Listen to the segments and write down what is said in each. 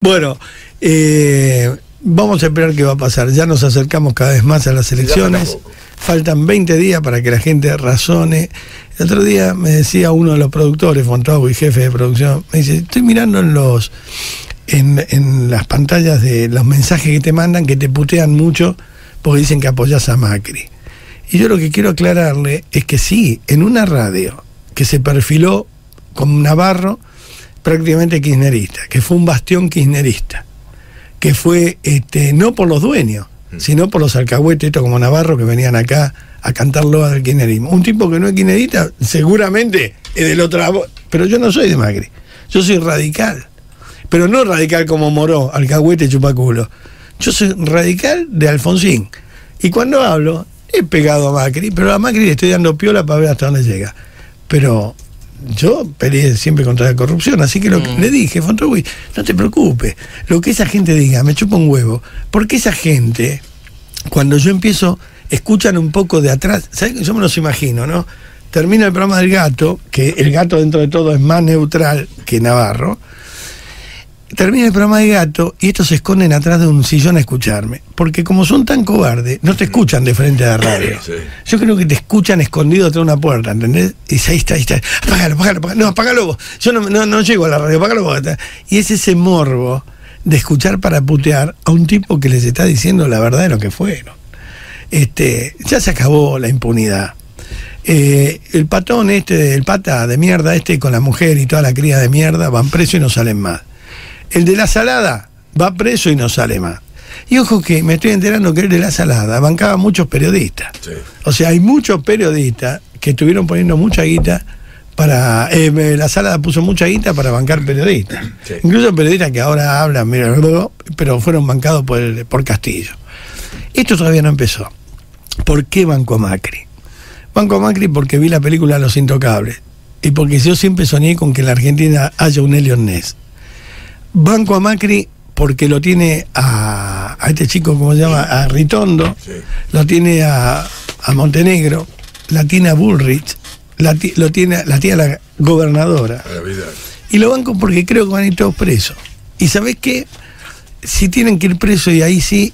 Bueno, eh, vamos a esperar qué va a pasar. Ya nos acercamos cada vez más a las elecciones. Faltan 20 días para que la gente razone. El otro día me decía uno de los productores, Fontau y jefe de producción, me dice, estoy mirando en los en, en las pantallas de los mensajes que te mandan que te putean mucho porque dicen que apoyas a Macri. Y yo lo que quiero aclararle es que sí, en una radio que se perfiló con Navarro, prácticamente kirchnerista, que fue un bastión kirchnerista, que fue este, no por los dueños, sino por los alcahuetes, estos como Navarro, que venían acá a cantar loas del kirchnerismo. Un tipo que no es kirchnerista, seguramente es del otro lado, pero yo no soy de Macri, yo soy radical, pero no radical como Moró, alcahuete chupaculo. Yo soy radical de Alfonsín. Y cuando hablo, he pegado a Macri, pero a Macri le estoy dando piola para ver hasta dónde llega. Pero yo peleé siempre contra la corrupción, así que lo que le dije, Fontrowui, no te preocupes, lo que esa gente diga, me chupa un huevo, porque esa gente, cuando yo empiezo, escuchan un poco de atrás, ¿sabes? yo me los imagino, ¿no? Termina el programa del gato, que el gato dentro de todo es más neutral que Navarro, termina el programa de gato y estos se esconden atrás de un sillón a escucharme. Porque como son tan cobardes, no te escuchan de frente a la radio. Sí. Yo creo que te escuchan escondido detrás de una puerta, ¿entendés? Y dice, ahí está, ahí está. Apágalo, apágalo, apágalo. No, apágalo vos. Yo no, no, no llego a la radio, apágalo vos. Y es ese morbo de escuchar para putear a un tipo que les está diciendo la verdad de lo que fueron. Este, ya se acabó la impunidad. Eh, el patón este, el pata de mierda este con la mujer y toda la cría de mierda van preso y no salen más. El de la salada va preso y no sale más. Y ojo que me estoy enterando que el de la salada bancaba muchos periodistas. Sí. O sea, hay muchos periodistas que estuvieron poniendo mucha guita para. eh, la salada puso mucha guita para bancar periodistas. Sí. Incluso periodistas que ahora hablan, mira, pero fueron bancados por, el- por Castillo. Esto todavía no empezó. ¿Por qué banco Macri? Banco Macri porque vi la película Los Intocables. Y porque yo siempre soñé con que en la Argentina haya un Elliot Ness. Banco a Macri porque lo tiene a, a este chico, ¿cómo se llama? A Ritondo, Sí. lo tiene a, a Montenegro, la tiene a Bullrich, la, lo tiene, la tiene a la gobernadora. La. Y lo banco porque creo que van a ir todos presos. Y ¿sabés qué? Si tienen que ir presos, y ahí sí,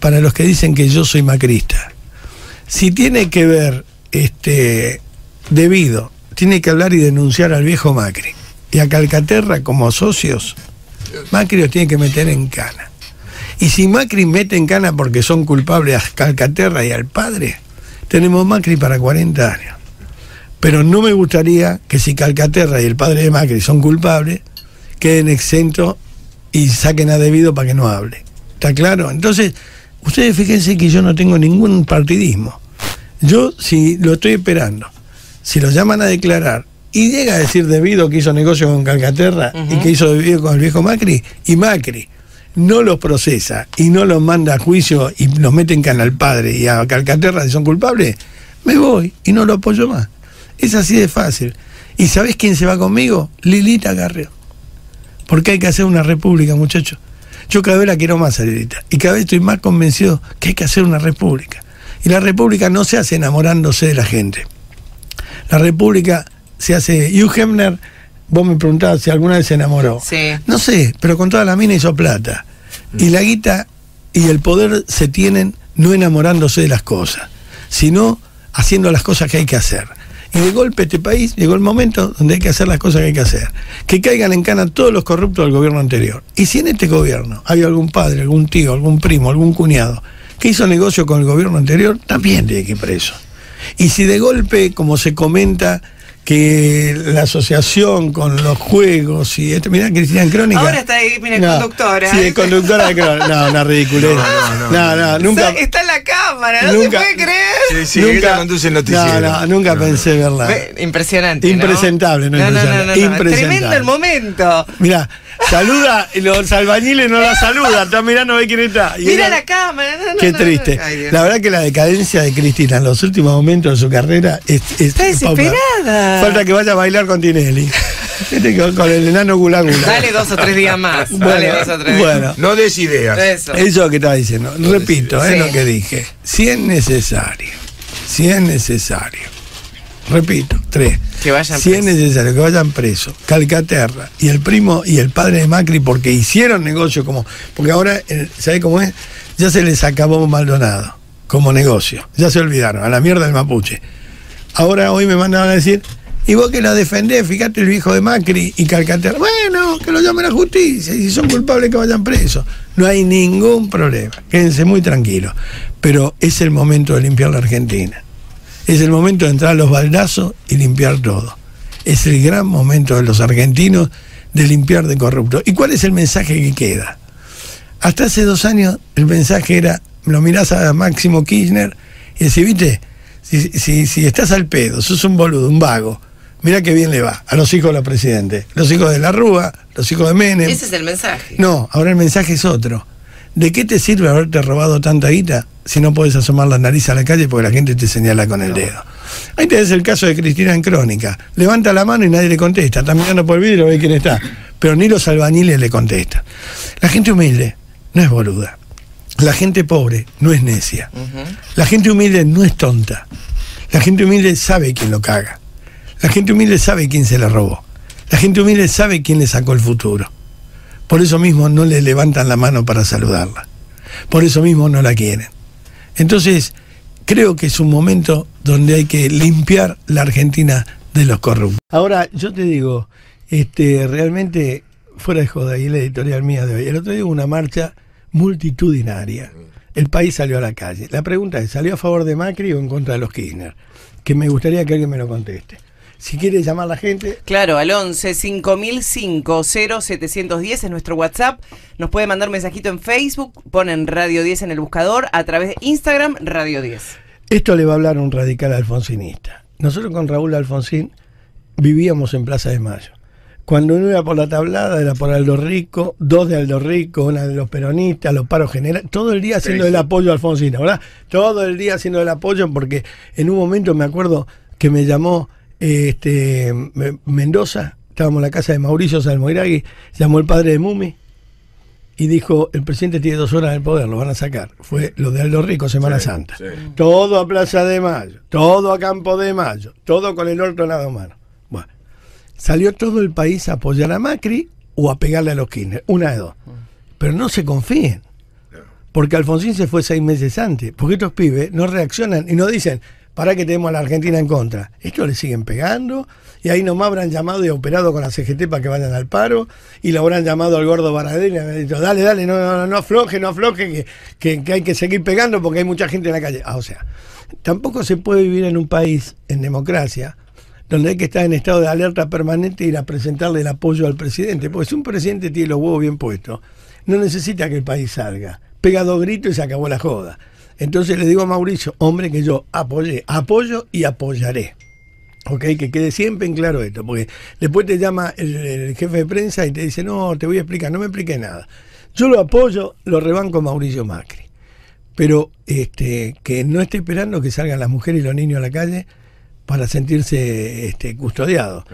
para los que dicen que yo soy macrista, si tiene que ver este debido, tiene que hablar y denunciar al viejo Macri y a Calcaterra como socios, Macri los tiene que meter en cana. Y si Macri mete en cana porque son culpables a Calcaterra y al padre, tenemos Macri para 40 años. Pero no me gustaría que si Calcaterra y el padre de Macri son culpables, queden exentos y saquen a debido para que no hable. ¿Está claro? Entonces, ustedes fíjense que yo no tengo ningún partidismo. Yo, si lo estoy esperando, si lo llaman a declarar y llega a decir debido que hizo negocio con Calcaterra y que hizo debido con el viejo Macri, y Macri no los procesa y no los manda a juicio y los mete en cana al padre y a Calcaterra si son culpables, me voy y no lo apoyo más. Es así de fácil. ¿Y sabés quién se va conmigo? Lilita Carreo. Porque hay que hacer una república, muchachos. Yo cada vez la quiero más a Lilita. Y cada vez estoy más convencido que hay que hacer una república. Y la república no se hace enamorándose de la gente. La república se hace. Hugh Hefner, vos me preguntabas si alguna vez se enamoró. Sí. No sé, pero con toda la mina hizo plata. Y la guita y el poder se tienen no enamorándose de las cosas, sino haciendo las cosas que hay que hacer. Y de golpe este país llegó el momento donde hay que hacer las cosas que hay que hacer. Que caigan en cana todos los corruptos del gobierno anterior. Y si en este gobierno hay algún padre, algún tío, algún primo, algún cuñado que hizo negocio con el gobierno anterior, también tiene que ir preso. Y si de golpe, como se comenta, que la asociación con los juegos y esto, mirá Cristina en Crónica. Ahora está ahí, mira, No, conductora. Sí, es conductora de Crónica. No, una ridiculez. No, no, No, no, nunca. Está, en la cámara, no Nunca- se puede creer. Sí, sí, nunca, ella conduce el noticiero. No, no, nunca pensé verla. Ve, Impresionante. Impresentable, no no, no, no, impresionante, no, no. impresentable. Tremendo el momento. Mirá, saluda, los albañiles no la saludan, está mirando a ver quién está. Y Mira la cámara. no, no, Qué no, triste. no. Ay. La verdad que la decadencia de Cristina en los últimos momentos de su carrera es, es Está desesperada. Falta que vaya a bailar con Tinelli. Con, con el enano Gula Gula. Dale dos o tres días más. Dale dos o tres días. bueno. No des ideas. Eso. Eso que estaba diciendo. Repito, Sí. es lo que dije. Si es necesario, si es necesario, repito, tres. Que vayan si es necesario, que vayan presos. Calcaterra y el primo y el padre de Macri, porque hicieron negocio como. Porque ahora, eh, ¿sabe cómo es? Ya se les acabó Maldonado como negocio. Ya se olvidaron, a la mierda del mapuche. Ahora hoy me mandaban a decir, y vos que lo defendés, fíjate el viejo de Macri y Calcaterra. Bueno, que lo llamen a la justicia y si son culpables que vayan presos. No hay ningún problema. Quédense muy tranquilos. Pero es el momento de limpiar la Argentina. Es el momento de entrar a los baldazos y limpiar todo. Es el gran momento de los argentinos de limpiar de corrupto. ¿Y cuál es el mensaje que queda? Hasta hace dos años el mensaje era, lo mirás a Máximo Kirchner y decís, viste, si, si, estás al pedo, sos un boludo, un vago, mira qué bien le va a los hijos de la Presidente, los hijos de la Rúa, los hijos de Menem. Ese es el mensaje. No, ahora el mensaje es otro. ¿De qué te sirve haberte robado tanta guita si no puedes asomar la nariz a la calle porque la gente te señala con el dedo? Ahí tenés el caso de Cristina en Crónica. Levanta la mano y nadie le contesta. Está mirando por el vidrio ve quién está. Pero ni los albañiles le contestan. La gente humilde no es boluda. La gente pobre no es necia. La gente humilde no es tonta. La gente humilde sabe quién lo caga. La gente humilde sabe quién se la robó. La gente humilde sabe quién le sacó el futuro. Por eso mismo no le levantan la mano para saludarla. Por eso mismo no la quieren. Entonces, creo que es un momento donde hay que limpiar la Argentina de los corruptos. Ahora, yo te digo, este, realmente, fuera de joda, y la editorial mía de hoy, el otro día hubo una marcha multitudinaria. El país salió a la calle. La pregunta es, ¿salió a favor de Macri o en contra de los Kirchner? Que me gustaría que alguien me lo conteste si quiere llamar a la gente. Claro, al 11 5005 0710 es nuestro WhatsApp. Nos puede mandar un mensajito en Facebook, ponen Radio 10 en el buscador, a través de Instagram, Radio 10. Esto le va a hablar un radical alfonsinista. Nosotros con Raúl Alfonsín vivíamos en Plaza de Mayo. Cuando uno iba por la tablada era por Aldo Rico, dos de Aldo Rico, una de los peronistas, los paros generales, todo el día haciendo el apoyo a Alfonsina, ¿verdad? Todo el día haciendo el apoyo porque en un momento me acuerdo que me llamó este, Mendoza, estábamos en la casa de Mauricio Salmoiragui, llamó el padre de Mumi y dijo, el presidente tiene dos horas en el poder, lo van a sacar. Fue lo de Aldo Rico, Semana Santa. Todo a Plaza de Mayo, todo a Campo de Mayo, todo con el orto en la mano. Bueno, salió todo el país a apoyar a Macri o a pegarle a los Kirchner, una de dos. Pero no se confíen. Porque Alfonsín se fue seis meses antes. Porque estos pibes no reaccionan y no dicen, para que tenemos a la Argentina en contra. Esto le siguen pegando y ahí nomás habrán llamado y operado con la CGT para que vayan al paro y lo habrán llamado al gordo Baradel y han dicho, dale, dale, no, no, no afloje, no afloje, que, que, hay que seguir pegando porque hay mucha gente en la calle. Ah, o sea, tampoco se puede vivir en un país en democracia donde hay que estar en estado de alerta permanente y ir a presentarle el apoyo al presidente. Porque si un presidente tiene los huevos bien puestos, no necesita que el país salga. Pega dos gritos y se acabó la joda. Entonces le digo a Mauricio, hombre, que yo apoyé, apoyo y apoyaré. Ok, que quede siempre en claro esto, porque después te llama el, jefe de prensa y te dice, no, te voy a explicar, no me explique nada. Yo lo apoyo, lo rebanco Mauricio Macri. Pero este, que no esté esperando que salgan las mujeres y los niños a la calle para sentirse este, custodiados.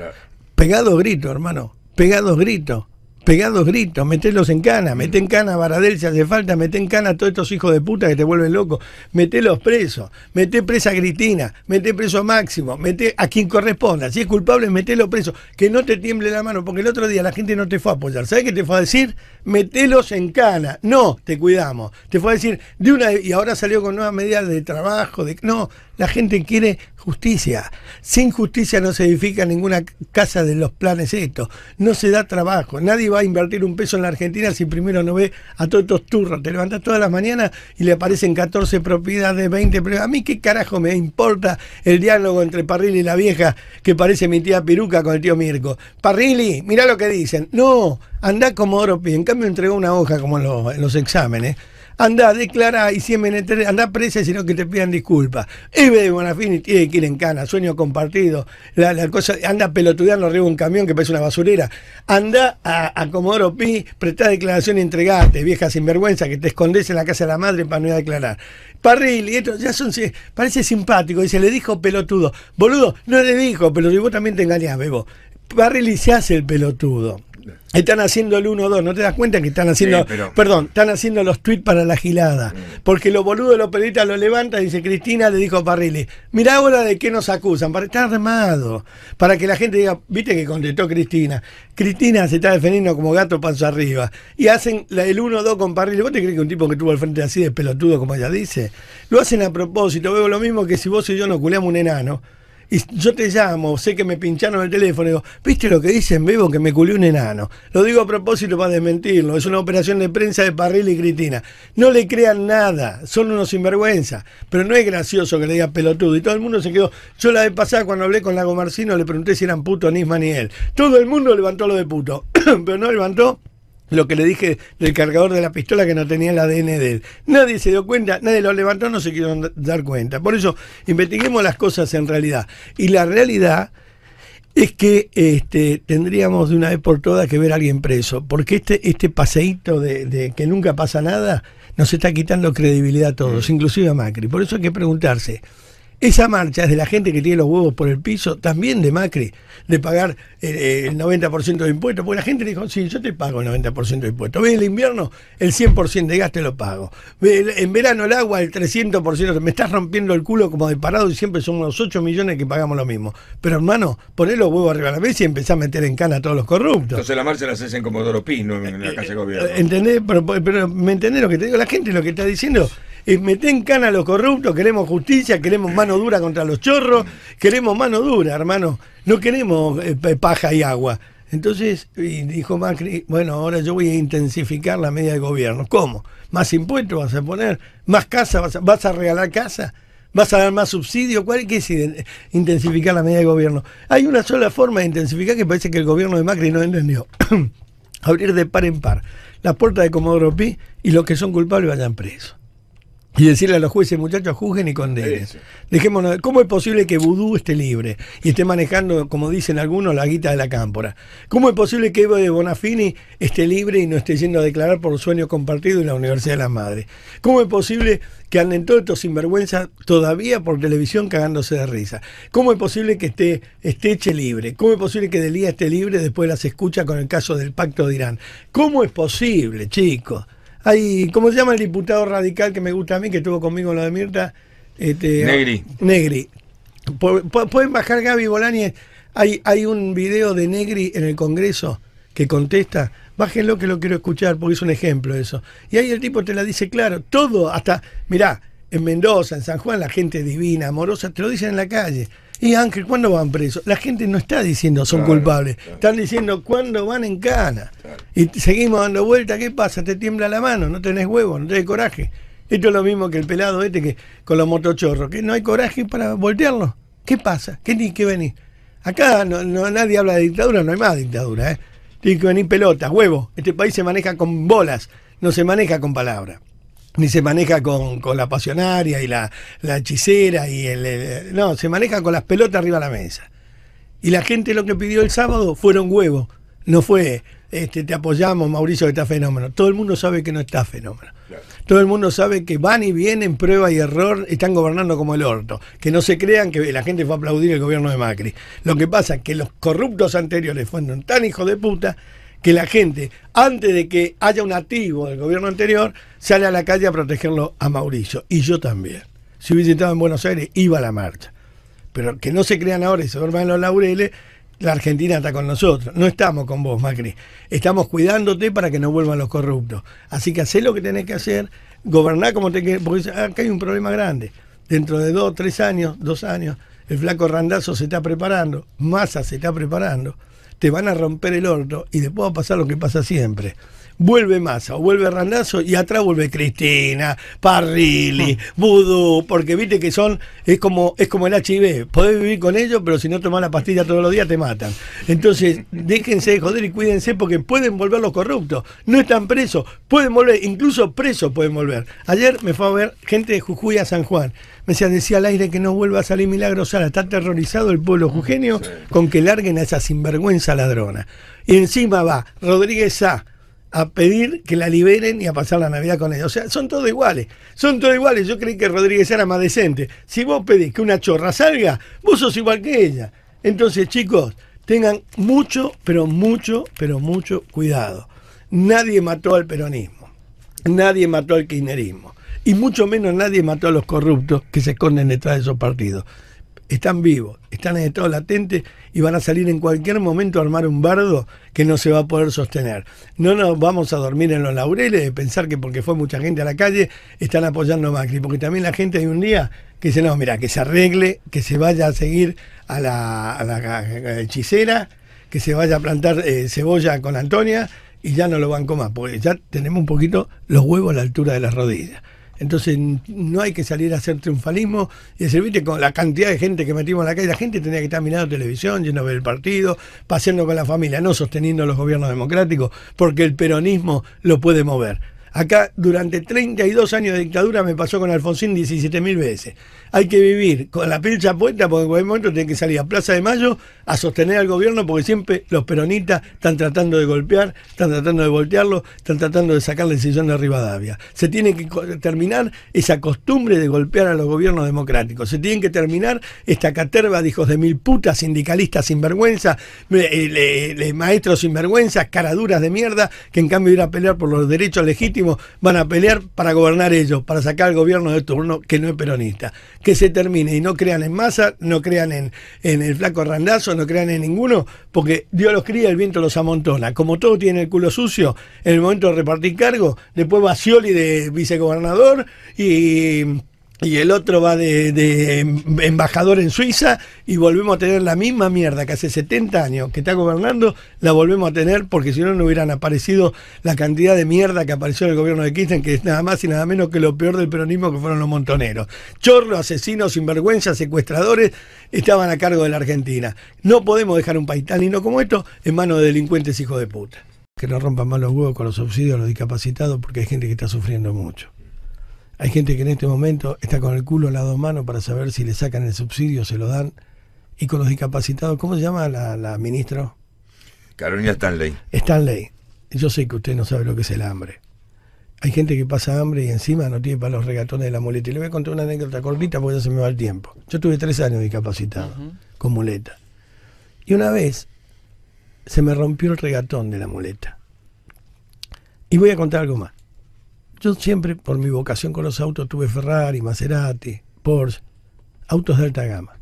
Pegados gritos, hermano, pegados gritos pegados gritos, metelos en cana, mete en cana a Baradel si hace falta, mete en cana a todos estos hijos de puta que te vuelven loco, metelos presos, mete presa a Cristina, mete preso a Máximo, mete a quien corresponda, si es culpable, metelo preso, que no te tiemble la mano, porque el otro día la gente no te fue a apoyar, ¿sabes qué te fue a decir? Metelos en cana, no, te cuidamos, te fue a decir, de una y ahora salió con nuevas medidas de trabajo, de no, la gente quiere justicia. Sin justicia no se edifica ninguna casa de los planes estos. No se da trabajo. Nadie va a invertir un peso en la Argentina si primero no ve a todos estos turros. Te levantas todas las mañanas y le aparecen 14 propiedades, 20 A mí qué carajo me importa el diálogo entre Parrilli y la vieja que parece mi tía Piruca con el tío Mirko. Parrilli, mira lo que dicen. No, anda como oro En cambio entregó una hoja como en los exámenes anda, declara y siempre anda presa sino que te pidan disculpas. Eve de Bonafini tiene que ir en cana, sueño compartido, la, cosa, anda pelotudeando arriba de un camión que parece una basurera. Anda a, a Comodoro Pi, presta declaración y entregate, vieja sinvergüenza, que te escondes en la casa de la madre para no ir a declarar. Parril, y esto ya son, parece simpático, dice, le dijo pelotudo. Boludo, no le dijo, pero vos también te engañás, bebo. Parrilli se hace el pelotudo. Están haciendo el 1-2, ¿no te das cuenta que están haciendo, Sí, pero- perdón, están haciendo los tweets para la gilada? Porque los boludos de los periodistas lo levantan y dice, Cristina le dijo a Parrilli, mirá ahora de qué nos acusan, para estar armado, para que la gente diga, viste que contestó Cristina, Cristina se está defendiendo como gato panzo arriba, y hacen el 1-2 con Parrilli, ¿vos te crees que un tipo que tuvo al frente así de pelotudo como ella dice? Lo hacen a propósito, veo lo mismo que si vos y yo nos culeamos un enano, y yo te llamo, sé que me pincharon el teléfono, y digo, ¿viste lo que dicen, Bebo? Que me culió un enano. Lo digo a propósito para desmentirlo. Es una operación de prensa de Parril y Cristina. No le crean nada, son unos sinvergüenza. Pero no es gracioso que le diga pelotudo. Y todo el mundo se quedó. Yo la vez pasada, cuando hablé con Lago Marcino, le pregunté si eran puto Nisman y él. Todo el mundo levantó lo de puto, pero no levantó lo que le dije del cargador de la pistola que no tenía el ADN de él. Nadie se dio cuenta, nadie lo levantó, no se quieren dar cuenta. Por eso, investiguemos las cosas en realidad. Y la realidad es que este, tendríamos de una vez por todas que ver a alguien preso, porque este, este paseíto de, de que nunca pasa nada nos está quitando credibilidad a todos, inclusive a Macri. Por eso hay que preguntarse, esa marcha es de la gente que tiene los huevos por el piso, también de Macri, de pagar eh, el 90% de impuestos, porque la gente dijo, sí, yo te pago el 90% de impuestos. Ve el invierno, el 100% de gas te lo pago. En verano el agua, el 300%, me estás rompiendo el culo como de parado y siempre somos los 8 millones que pagamos lo mismo. Pero hermano, poné los huevos arriba de la mesa y empezá a meter en cana a todos los corruptos. Entonces la marcha la haces en Comodoro Pi, no en la casa de gobierno. Eh, ¿Entendés? Pero, pero me entendés lo que te digo. La gente lo que está diciendo es meter en cana a los corruptos, queremos justicia, queremos mano dura contra los chorros, queremos mano dura, hermano. No queremos eh, pa- paja y agua. Entonces, y dijo Macri, bueno, ahora yo voy a intensificar la medida de gobierno. ¿Cómo? ¿Más impuestos vas a poner? ¿Más casa? ¿Vas a, vas a regalar casa? ¿Vas a dar más subsidio? ¿Cuál es intensificar la medida de gobierno? Hay una sola forma de intensificar que parece que el gobierno de Macri no entendió. Abrir de par en par las puertas de Comodoro Pi y los que son culpables vayan presos. Y decirle a los jueces, muchachos, juzguen y condenen. Dejémonos, ¿cómo es posible que Vudú esté libre y esté manejando, como dicen algunos, la guita de la cámpora? ¿Cómo es posible que Evo de Bonafini esté libre y no esté yendo a declarar por sueño compartido en la Universidad de las Madres? ¿Cómo es posible que anden todos estos sinvergüenzas todavía por televisión cagándose de risa? ¿Cómo es posible que esté Esteche libre? ¿Cómo es posible que Delía esté libre después de las escuchas con el caso del pacto de Irán? ¿Cómo es posible, chicos? Hay, ¿cómo se llama el diputado radical que me gusta a mí, que estuvo conmigo en lo de Mirta? Este, Negri. Negri. Pueden bajar Gaby Bolañez. Hay, hay un video de Negri en el Congreso que contesta. Bájenlo que lo quiero escuchar porque es un ejemplo de eso. Y ahí el tipo te la dice claro. Todo, hasta, mirá, en Mendoza, en San Juan, la gente divina, amorosa, te lo dicen en la calle. Y Ángel, ¿cuándo van presos? La gente no está diciendo son Claro, culpables. claro. Están diciendo cuándo van en cana. Claro. Y seguimos dando vuelta. ¿Qué pasa? Te tiembla la mano, no tenés huevo, no tenés coraje. Esto es lo mismo que el pelado este que con los motochorros, que no hay coraje para voltearlo. ¿Qué pasa? ¿Qué tiene que venir? Acá no, no- nadie habla de dictadura, no hay más dictadura, ¿eh? Tiene que venir pelotas, huevo. Este país se maneja con bolas, no se maneja con palabras. Ni se maneja con, con la pasionaria y la, la hechicera y el, el- No, se maneja con las pelotas arriba de la mesa. Y la gente lo que pidió el sábado fueron huevos. No fue, este, te apoyamos, Mauricio, que está fenómeno. Todo el mundo sabe que no está fenómeno. Claro. Todo el mundo sabe que van y vienen, prueba y error, están gobernando como el orto. Que no se crean que la gente fue a aplaudir el gobierno de Macri. Lo que pasa es que los corruptos anteriores fueron tan hijos de puta que la gente, antes de que haya un activo del gobierno anterior, sale a la calle a protegerlo a Mauricio. Y yo también. Si hubiese estado en Buenos Aires, iba a la marcha. Pero que no se crean ahora y se duerman los laureles, la Argentina está con nosotros. No estamos con vos, Macri. Estamos cuidándote para que no vuelvan los corruptos. Así que hacé lo que tenés que hacer, goberná como te quieres. Porque acá hay un problema grande. Dentro de dos, tres años, dos años, el flaco Randazo se está preparando, Massa se está preparando, te van a romper el orto y después va a pasar lo que pasa siempre. Vuelve Massa o vuelve Randazo y atrás vuelve Cristina, Parrilli, Vudú, porque viste que son, es como, es como el HIV, podés vivir con ellos, pero si no tomás la pastilla todos los días te matan. Entonces, déjense de joder y cuídense porque pueden volver los corruptos, no están presos, pueden volver, incluso presos pueden volver. Ayer me fue a ver gente de Jujuy a San Juan, me decía, decía al aire que no vuelva a salir Milagro Sala, está aterrorizado el pueblo jujeño con que larguen a esa sinvergüenza ladrona. Y encima va Rodríguez Sá a pedir que la liberen y a pasar la Navidad con ellos. O sea, son todos iguales. Son todos iguales. Yo creí que Rodríguez era más decente. Si vos pedís que una chorra salga, vos sos igual que ella. Entonces, chicos, tengan mucho, pero mucho, pero mucho cuidado. Nadie mató al peronismo, nadie mató al kirchnerismo, y mucho menos nadie mató a los corruptos que se esconden detrás de esos partidos están vivos, están en estado latente y van a salir en cualquier momento a armar un bardo que no se va a poder sostener. No nos vamos a dormir en los laureles de pensar que porque fue mucha gente a la calle están apoyando a Macri, porque también la gente hay un día que dice, no, mira, que se arregle, que se vaya a seguir a la, hechicera, que se vaya a plantar eh, cebolla con Antonia y ya no lo banco más, porque ya tenemos un poquito los huevos a la altura de las rodillas. Entonces no hay que salir a hacer triunfalismo y decir, viste, con la cantidad de gente que metimos en la calle, la gente tenía que estar mirando televisión, yendo a ver el partido, paseando con la familia, no sosteniendo los gobiernos democráticos, porque el peronismo lo puede mover. Acá, durante 32 años de dictadura, me pasó con Alfonsín 17 mil veces. Hay que vivir con la pilcha puesta porque en cualquier momento tiene que salir a Plaza de Mayo a sostener al gobierno porque siempre los peronistas están tratando de golpear, están tratando de voltearlo, están tratando de sacarle el sillón de Rivadavia. Se tiene que terminar esa costumbre de golpear a los gobiernos democráticos. Se tiene que terminar esta caterva de hijos de mil putas, sindicalistas sinvergüenza, eh, maestros sinvergüenza, caraduras de mierda, que en cambio ir a pelear por los derechos legítimos van a pelear para gobernar ellos, para sacar al gobierno de turno que no es peronista. Que se termine y no crean en masa, no crean en, en el flaco randazo, no crean en ninguno, porque Dios los cría, el viento los amontona. Como todo tiene el culo sucio, en el momento de repartir cargo, después va Scioli de vicegobernador y y el otro va de, embajador en Suiza y volvemos a tener la misma mierda que hace 70 años que está gobernando, la volvemos a tener porque si no no hubieran aparecido la cantidad de mierda que apareció en el gobierno de Kirchner, que es nada más y nada menos que lo peor del peronismo que fueron los montoneros. Chorros, asesinos, sinvergüenzas, secuestradores estaban a cargo de la Argentina. No podemos dejar un país tan lindo como esto en manos de delincuentes hijos de puta. Que no rompan más los huevos con los subsidios a los discapacitados porque hay gente que está sufriendo mucho. Hay gente que en este momento está con el culo a las dos manos para saber si le sacan el subsidio, se lo dan. Y con los discapacitados, ¿cómo se llama la, la ministra? Carolina Stanley. Stanley. Yo sé que usted no sabe lo que es el hambre. Hay gente que pasa hambre y encima no tiene para los regatones de la muleta. Y le voy a contar una anécdota cortita porque ya se me va el tiempo. Yo tuve tres años discapacitado con muleta. Y una vez se me rompió el regatón de la muleta. Y voy a contar algo más. Yo siempre, por mi vocación con los autos, tuve Ferrari, Maserati, Porsche, autos de alta gama.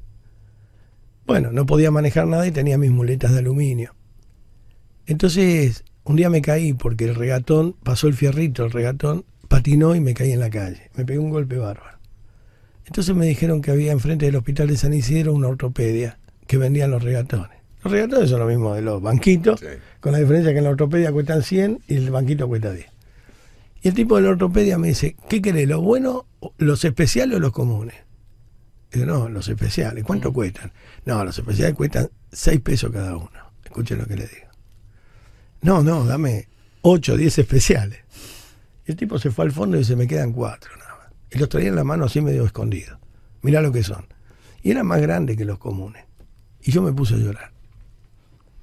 Bueno, no podía manejar nada y tenía mis muletas de aluminio. Entonces, un día me caí porque el regatón, pasó el fierrito, el regatón patinó y me caí en la calle. Me pegué un golpe bárbaro. Entonces me dijeron que había enfrente del hospital de San Isidro una ortopedia que vendían los regatones. Los regatones son lo mismo de los banquitos, con la diferencia que en la ortopedia cuestan 100 y el banquito cuesta 10. Y el tipo de la ortopedia me dice, ¿qué querés? ¿Lo bueno, los especiales o los comunes? Y digo, no, los especiales. ¿Cuánto mm. cuestan? No, los especiales cuestan 6 pesos cada uno. Escuchen lo que le digo. No, no, dame 8, 10 especiales. Y el tipo se fue al fondo y se me quedan 4 nada más. Y los traía en la mano así medio escondido. Mirá lo que son. Y eran más grandes que los comunes. Y yo me puse a llorar.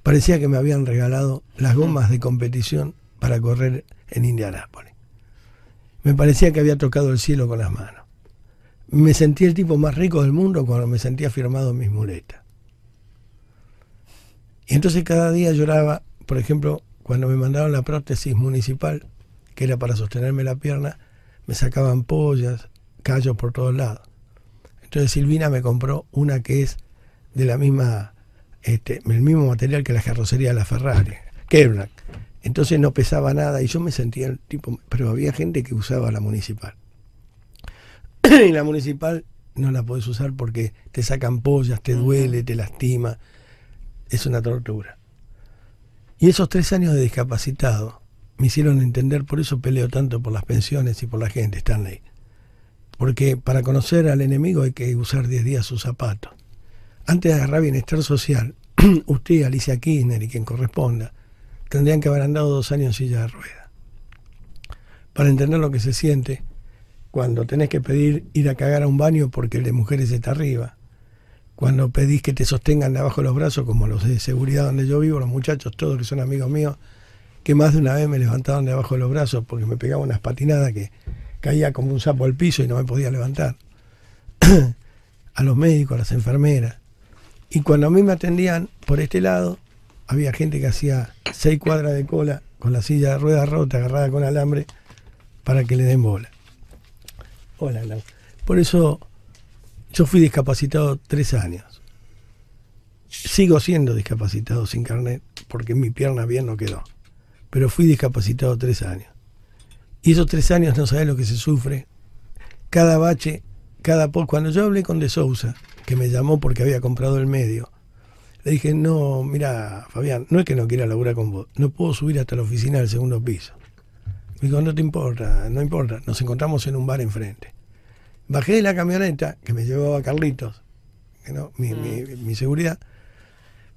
Parecía que me habían regalado las gomas de competición para correr en Indianápolis. Me parecía que había tocado el cielo con las manos. Me sentí el tipo más rico del mundo cuando me sentía firmado en mis muletas. Y entonces cada día lloraba, por ejemplo, cuando me mandaron la prótesis municipal, que era para sostenerme la pierna, me sacaban pollas, callos por todos lados. Entonces Silvina me compró una que es de la misma, este, el mismo material que la carrocería de la Ferrari, Kevlar. Entonces no pesaba nada y yo me sentía el tipo, pero había gente que usaba la municipal. y la municipal no la podés usar porque te sacan pollas, te duele, te lastima. Es una tortura. Y esos tres años de discapacitado me hicieron entender, por eso peleo tanto por las pensiones y por la gente, Stanley. Porque para conocer al enemigo hay que usar 10 días sus zapatos. Antes de agarrar bienestar social, usted, Alicia Kirchner y quien corresponda, tendrían que haber andado dos años en silla de rueda. Para entender lo que se siente cuando tenés que pedir ir a cagar a un baño porque el de mujeres está arriba. Cuando pedís que te sostengan de los brazos, como los de seguridad donde yo vivo, los muchachos, todos que son amigos míos, que más de una vez me levantaban de los brazos porque me pegaba unas patinadas que caía como un sapo al piso y no me podía levantar. a los médicos, a las enfermeras. Y cuando a mí me atendían por este lado, había gente que hacía seis cuadras de cola con la silla de ruedas rota, agarrada con alambre, para que le den bola. Hola, Lau. Por eso yo fui discapacitado tres años. Sigo siendo discapacitado sin carnet, porque mi pierna bien no quedó. Pero fui discapacitado tres años. Y esos tres años no sabés lo que se sufre. Cada bache, cada po- Cuando yo hablé con De Sousa, que me llamó porque había comprado el medio, le dije, no, mira, Fabián, no es que no quiera laburar con vos, no puedo subir hasta la oficina del segundo piso. Me dijo, no te importa, no importa, nos encontramos en un bar enfrente. Bajé de la camioneta que me llevaba Carlitos, que no, mi, mi- mi seguridad,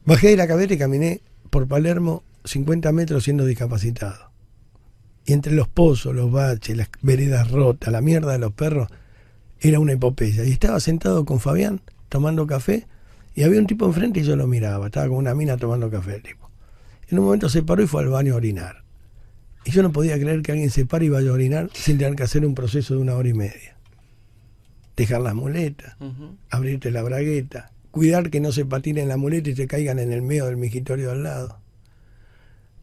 bajé de la camioneta y caminé por Palermo 50 metros siendo discapacitado. Y entre los pozos, los baches, las veredas rotas, la mierda de los perros, era una epopeya. Y estaba sentado con Fabián tomando café y había un tipo enfrente y yo lo miraba. Estaba con una mina tomando café el tipo. En un momento se paró y fue al baño a orinar. Y yo no podía creer que alguien se pare y vaya a orinar sin tener que hacer un proceso de una hora y media. Dejar las muletas, abrirte la bragueta, cuidar que no se patinen la muleta y te caigan en el medio del migitorio al lado.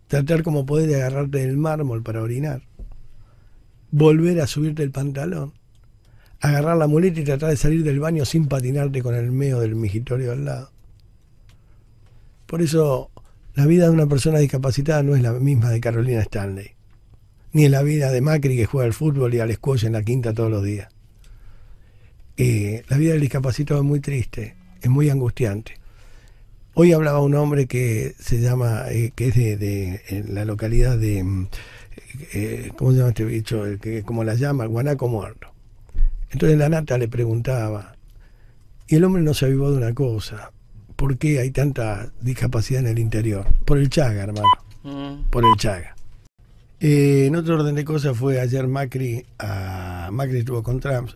Tratar como podés de agarrarte del mármol para orinar. Volver a subirte el pantalón. Agarrar la muleta y tratar de salir del baño sin patinarte con el medio del migitorio al lado. Por eso, la vida de una persona discapacitada no es la misma de Carolina Stanley. Ni es la vida de Macri que juega al fútbol y al squash en la quinta todos los días. Eh, la vida del discapacitado es muy triste, es muy angustiante. Hoy hablaba un hombre que se llama, eh, que es de, en la localidad de, mm, eh, ¿cómo se llama este bicho? Que, como la llama, guanaco muerto. Entonces la nata le preguntaba, y el hombre no se avivó de una cosa, ¿por qué hay tanta discapacidad en el interior? Por el Chaga, hermano, Mm. por el Chaga. Eh, en otro orden de cosas fue ayer Macri, a, Macri estuvo con Trump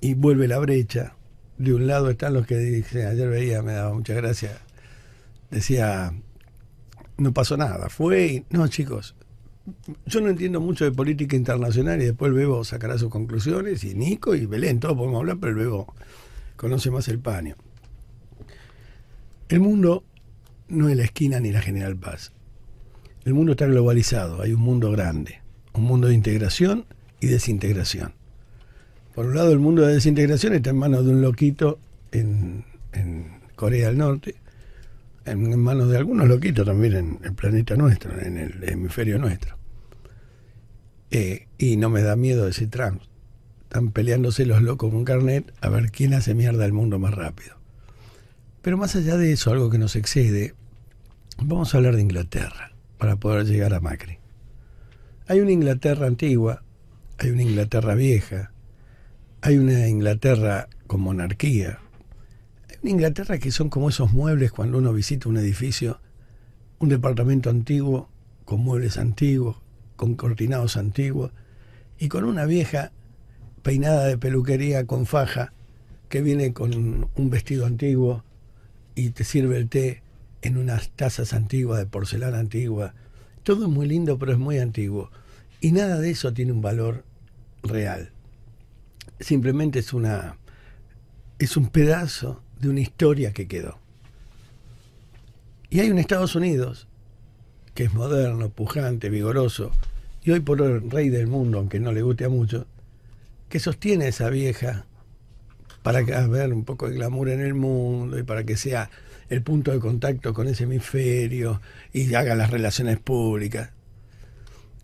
y vuelve la brecha. De un lado están los que dicen, ayer veía, me daba mucha gracia, decía, no pasó nada, fue y... No, chicos, yo no entiendo mucho de política internacional y después el Bebo sacará sus conclusiones y Nico y Belén, todos podemos hablar, pero el Bebo conoce más el paño. El mundo no es la esquina ni la General Paz. El mundo está globalizado, hay un mundo grande, un mundo de integración y desintegración. Por un lado, el mundo de desintegración está en manos de un loquito en, en Corea del Norte, en, manos de algunos loquitos también en el planeta nuestro, en el hemisferio nuestro. Eh, y no me da miedo decir Trump. Están peleándose los locos con Carnet a ver quién hace mierda el mundo más rápido. Pero más allá de eso, algo que nos excede, vamos a hablar de Inglaterra para poder llegar a Macri. Hay una Inglaterra antigua, hay una Inglaterra vieja, hay una Inglaterra con monarquía, una Inglaterra que son como esos muebles cuando uno visita un edificio, un departamento antiguo, con muebles antiguos, con cortinados antiguos, y con una vieja peinada de peluquería con faja, que viene con un vestido antiguo y te sirve el té en unas tazas antiguas de porcelana antigua. Todo es muy lindo, pero es muy antiguo. Y nada de eso tiene un valor real. Simplemente es una es un pedazo de una historia que quedó. Y hay un Estados Unidos que es moderno, pujante, vigoroso, y hoy por hoy rey del mundo, aunque no le guste a muchos, que sostiene a esa vieja para haber un poco de glamour en el mundo y para que sea el punto de contacto con ese hemisferio y haga las relaciones públicas.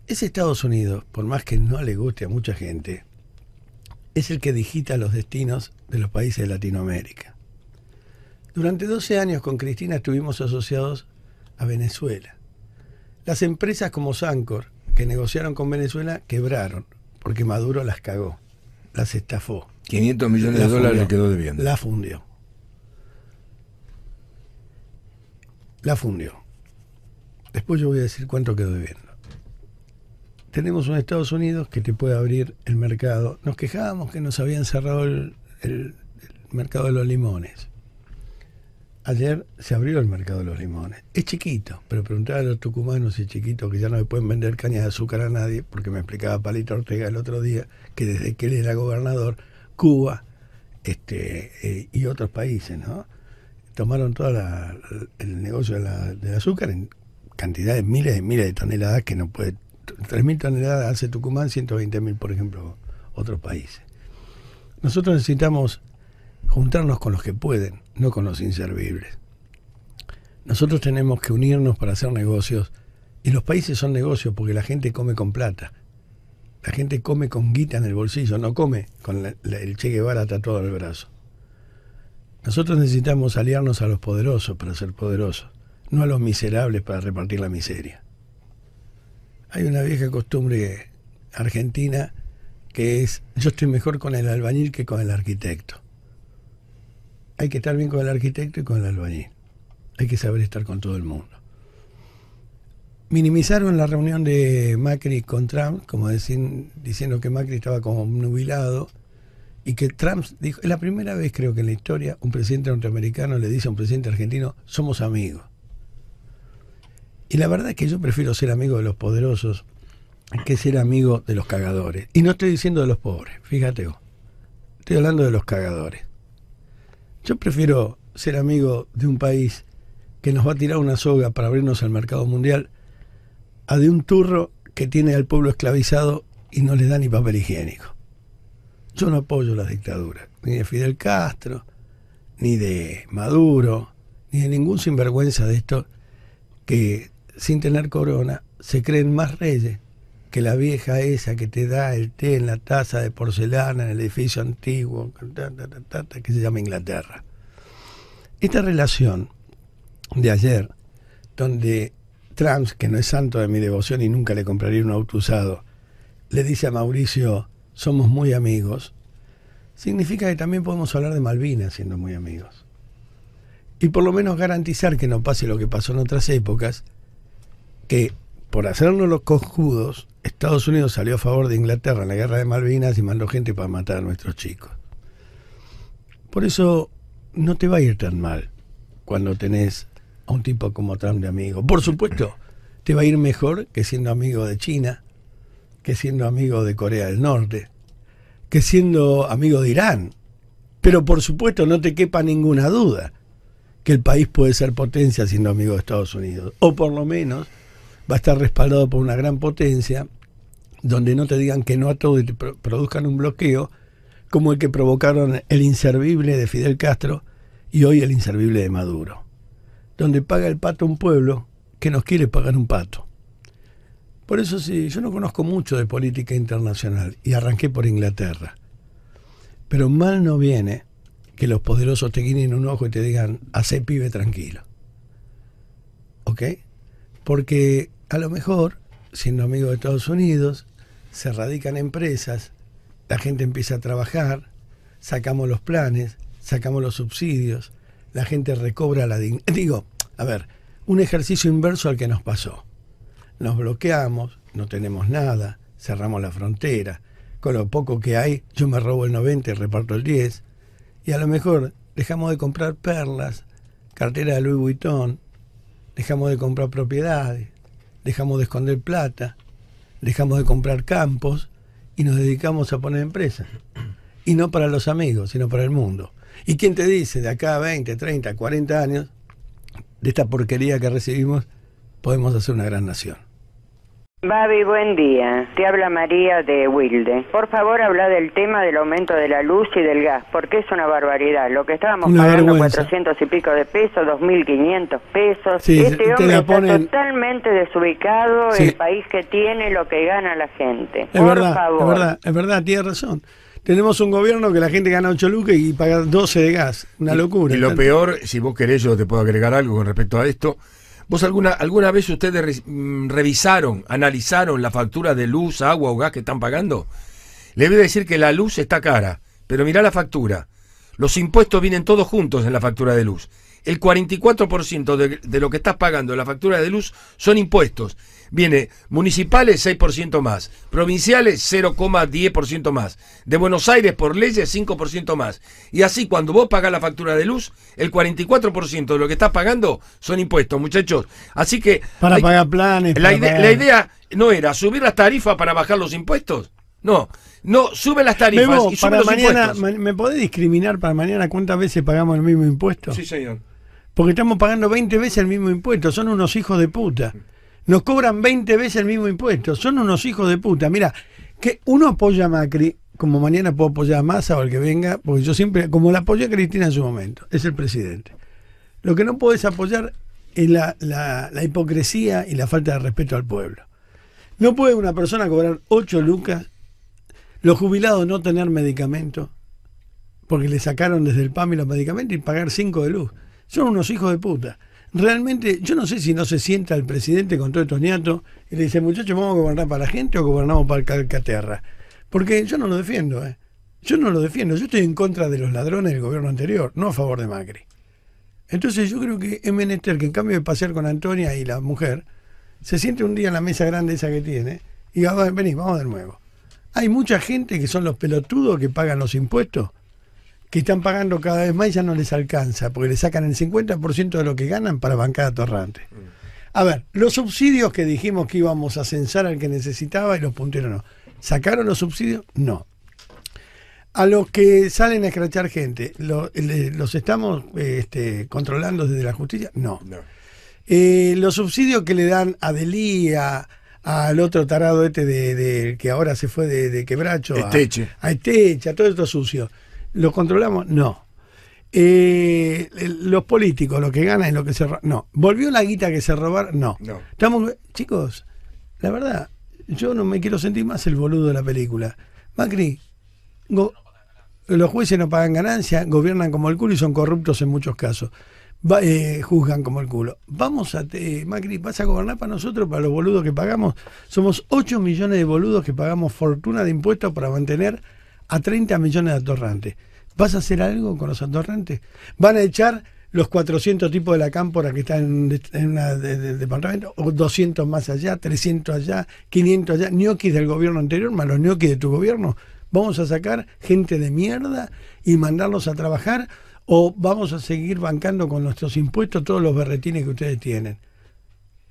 Ese Estados Unidos, por más que no le guste a mucha gente, es el que digita los destinos de los países de Latinoamérica. Durante 12 años con Cristina estuvimos asociados a Venezuela. Las empresas como Sancor, que negociaron con Venezuela, quebraron, porque Maduro las cagó, las estafó. 500 millones de La dólares le quedó debiendo. La fundió. La fundió. Después yo voy a decir cuánto quedó debiendo. Tenemos un Estados Unidos que te puede abrir el mercado. Nos quejábamos que nos habían cerrado el, el- el mercado de los limones. Ayer se abrió el mercado de los limones. Es chiquito, pero preguntar a los tucumanos si es chiquito que ya no le pueden vender caña de azúcar a nadie, porque me explicaba Palito Ortega el otro día que desde que él era gobernador, Cuba este, eh, y otros países, ¿no? tomaron todo el negocio de del azúcar en cantidades, miles y miles de toneladas que no puede. 3.000 toneladas hace Tucumán, 120.000, por ejemplo, otros países. Nosotros necesitamos juntarnos con los que pueden, no con los inservibles. Nosotros tenemos que unirnos para hacer negocios y los países son negocios porque la gente come con plata. La gente come con guita en el bolsillo, no come con el Che Guevara tatuado el brazo. Nosotros necesitamos aliarnos a los poderosos para ser poderosos, no a los miserables para repartir la miseria. Hay una vieja costumbre argentina que es yo estoy mejor con el albañil que con el arquitecto. Hay que estar bien con el arquitecto y con el albañil. Hay que saber estar con todo el mundo. Minimizaron la reunión de Macri con Trump, como diciendo que Macri estaba como nubilado y que Trump dijo, es la primera vez creo que en la historia un presidente norteamericano le dice a un presidente argentino, somos amigos. Y la verdad es que yo prefiero ser amigo de los poderosos que ser amigo de los cagadores. Y no estoy diciendo de los pobres, fíjate vos. Estoy hablando de los cagadores. Yo prefiero ser amigo de un país que nos va a tirar una soga para abrirnos al mercado mundial a de un turro que tiene al pueblo esclavizado y no le da ni papel higiénico. Yo no apoyo la dictadura, ni de Fidel Castro, ni de Maduro, ni de ningún sinvergüenza de esto que sin tener corona se creen más reyes que la vieja esa que te da el té en la taza de porcelana en el edificio antiguo que se llama Inglaterra. Esta relación de ayer, donde Trump, que no es santo de mi devoción y nunca le compraría un auto usado, le dice a Mauricio, somos muy amigos, significa que también podemos hablar de Malvinas siendo muy amigos. Y por lo menos garantizar que no pase lo que pasó en otras épocas, que por hacernos los cojudos, Estados Unidos salió a favor de Inglaterra en la guerra de Malvinas y mandó gente para matar a nuestros chicos. Por eso no te va a ir tan mal cuando tenés a un tipo como Trump de amigo. Por supuesto, te va a ir mejor que siendo amigo de China, que siendo amigo de Corea del Norte, que siendo amigo de Irán. Pero por supuesto no te quepa ninguna duda que el país puede ser potencia siendo amigo de Estados Unidos. O por lo menos va a estar respaldado por una gran potencia donde no te digan que no a todo y te pro- produzcan un bloqueo como el que provocaron el inservible de Fidel Castro y hoy el inservible de Maduro, donde paga el pato un pueblo que nos quiere pagar un pato. Por eso sí, yo no conozco mucho de política internacional y arranqué por Inglaterra. Pero mal no viene que los poderosos te guinen un ojo y te digan, hace pibe tranquilo. ¿Ok? Porque a lo mejor, siendo amigo de Estados Unidos, se radican empresas, la gente empieza a trabajar, sacamos los planes, sacamos los subsidios, la gente recobra la dignidad. Digo, a ver, un ejercicio inverso al que nos pasó. Nos bloqueamos, no tenemos nada, cerramos la frontera, con lo poco que hay, yo me robo el 90 y reparto el 10, y a lo mejor dejamos de comprar perlas, cartera de Louis Vuitton, dejamos de comprar propiedades, dejamos de esconder plata, dejamos de comprar campos y nos dedicamos a poner empresas. Y no para los amigos, sino para el mundo. ¿Y quién te dice de acá a 20, 30, 40 años, de esta porquería que recibimos, podemos hacer una gran nación? Babi, buen día. Te habla María de Wilde. Por favor, habla del tema del aumento de la luz y del gas, porque es una barbaridad. Lo que estábamos Una pagando vergüenza. 400 y pico de pesos, 2.500 pesos. Sí, este te hombre la está totalmente desubicado, Sí. el país que tiene, lo que gana la gente. Es Por verdad, favor. es verdad, es verdad, tiene razón. Tenemos un gobierno que la gente gana 8 lucas y paga 12 de gas. Una locura. Y lo peor, si vos querés, yo te puedo agregar algo con respecto a esto. ¿Vos alguna, alguna vez ustedes mm, revisaron, analizaron la factura de luz, agua o gas que están pagando? Le voy a decir que la luz está cara, pero mirá la factura. Los impuestos vienen todos juntos en la factura de luz. El 44% de, de lo que estás pagando en la factura de luz son impuestos. Viene municipales 6% más, provinciales 0,10% más, de Buenos Aires por leyes 5% más. Y así cuando vos pagás la factura de luz, el 44% de lo que estás pagando son impuestos, muchachos. Así que Para hay- pagar planes. la, para ide- pagar- la idea no era subir las tarifas para bajar los impuestos. No, no, sube las tarifas Memo, y sube para los mañana, impuestos. ma- ¿me podés discriminar para mañana cuántas veces pagamos el mismo impuesto? Sí, señor. Porque estamos pagando 20 veces el mismo impuesto. Son unos hijos de puta. Nos cobran 20 veces el mismo impuesto. Son unos hijos de puta. Mira, que uno apoya a Macri, como mañana puedo apoyar a Massa o el que venga, porque yo siempre, como la apoyé a Cristina en su momento, es el presidente. Lo que no puedes apoyar es la, la, la hipocresía y la falta de respeto al pueblo. No puede una persona cobrar 8 lucas, los jubilados no tener medicamentos, porque le sacaron desde el PAMI los medicamentos y pagar 5 de luz. Son unos hijos de puta. Realmente, yo no sé si no se sienta el presidente con todo estos niatos y le dice, muchachos, ¿vamos a gobernar para la gente o gobernamos para Calcaterra? Porque yo no lo defiendo, ¿eh? Yo no lo defiendo. Yo estoy en contra de los ladrones del gobierno anterior, no a favor de Macri. Entonces yo creo que es menester que en cambio de pasear con Antonia y la mujer, se siente un día en la mesa grande esa que tiene y diga, vení, vamos de nuevo. Hay mucha gente que son los pelotudos que pagan los impuestos que están pagando cada vez más y ya no les alcanza, porque le sacan el 50% de lo que ganan para bancar a Torrante. A ver, los subsidios que dijimos que íbamos a censar al que necesitaba y los punteros no. ¿Sacaron los subsidios? No. A los que salen a escrachar gente, ¿los estamos este, controlando desde la justicia? No. Eh, los subsidios que le dan a Delía, al otro tarado este de, que ahora se fue de, quebracho, Esteche. a, a Esteche, a todo esto sucio ¿Lo controlamos? No. Eh, los políticos, lo que ganan y lo que se no. ¿Volvió la guita que se robaron? No. no. Estamos, chicos, la verdad, yo no me quiero sentir más el boludo de la película. Macri, los jueces no pagan ganancias, gobiernan como el culo y son corruptos en muchos casos. Eh, juzgan como el culo. Vamos a, Macri, vas a gobernar para nosotros, para los boludos que pagamos. Somos 8 millones de boludos que pagamos fortuna de impuestos para mantener a 30 millones de atorrantes. ¿Vas a hacer algo con los atorrantes? ¿Van a echar los 400 tipos de la cámpora que están en, el departamento? ¿O 200 más allá, 300 allá, 500 allá? ¿Ñoquis del gobierno anterior, más los ñoquis de tu gobierno? ¿Vamos a sacar gente de mierda y mandarlos a trabajar? ¿O vamos a seguir bancando con nuestros impuestos todos los berretines que ustedes tienen?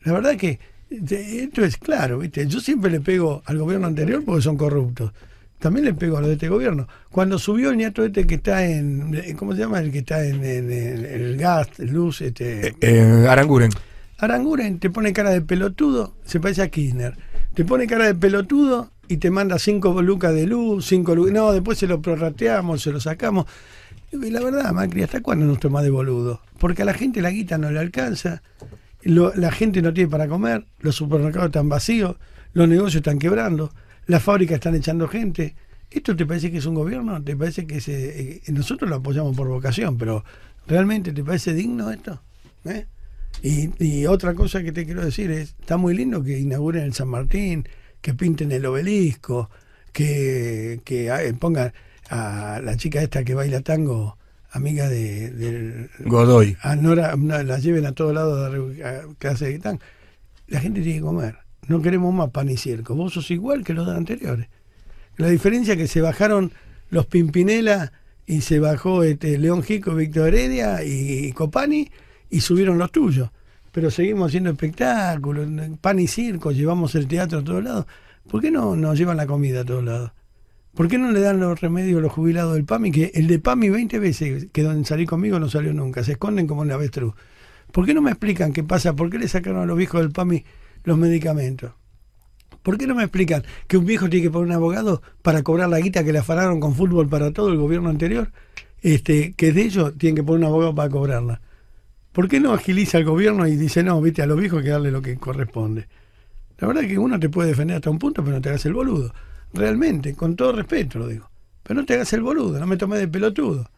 La verdad que esto es claro, ¿viste? Yo siempre le pego al gobierno anterior porque son corruptos también le pego a lo de este gobierno. Cuando subió el nieto este que está en, eh, ¿cómo se llama? El que está en, el gas, luz, este... Eh, eh, Aranguren. Aranguren te pone cara de pelotudo, se parece a Kirchner. Te pone cara de pelotudo y te manda cinco lucas de luz, cinco lucas... No, después se lo prorrateamos, se lo sacamos. Y la verdad, Macri, ¿hasta cuándo nos toma de boludo? Porque a la gente la guita no le alcanza, la gente no tiene para comer, los supermercados están vacíos, los negocios están quebrando las fábricas están echando gente. ¿Esto te parece que es un gobierno? ¿Te parece que se, eh, nosotros lo apoyamos por vocación, pero realmente te parece digno esto? ¿Eh? Y, otra cosa que te quiero decir es, está muy lindo que inauguren el San Martín, que pinten el obelisco, que, que ah, pongan a la chica esta que baila tango, amiga de, del Godoy. A Nora, la lleven a todos lados a clase de tango. La gente tiene que comer. No queremos más pan y circo. Vos sos igual que los de anteriores. La diferencia es que se bajaron los Pimpinela y se bajó este León Gico, Víctor Heredia y Copani y subieron los tuyos. Pero seguimos haciendo espectáculos, pan y circo, llevamos el teatro a todos lados. ¿Por qué no nos llevan la comida a todos lados? ¿Por qué no le dan los remedios a los jubilados del PAMI? Que el de PAMI 20 veces quedó en salir conmigo no salió nunca. Se esconden como la avestruz. ¿Por qué no me explican qué pasa? ¿Por qué le sacaron a los viejos del PAMI los medicamentos. ¿Por qué no me explican que un viejo tiene que poner un abogado para cobrar la guita que le afanaron con fútbol para todo el gobierno anterior? Este, que de ellos tienen que poner un abogado para cobrarla. ¿Por qué no agiliza el gobierno y dice, no, viste, a los viejos hay que darle lo que corresponde? La verdad es que uno te puede defender hasta un punto, pero no te hagas el boludo. Realmente, con todo respeto lo digo. Pero no te hagas el boludo, no me tomes de pelotudo.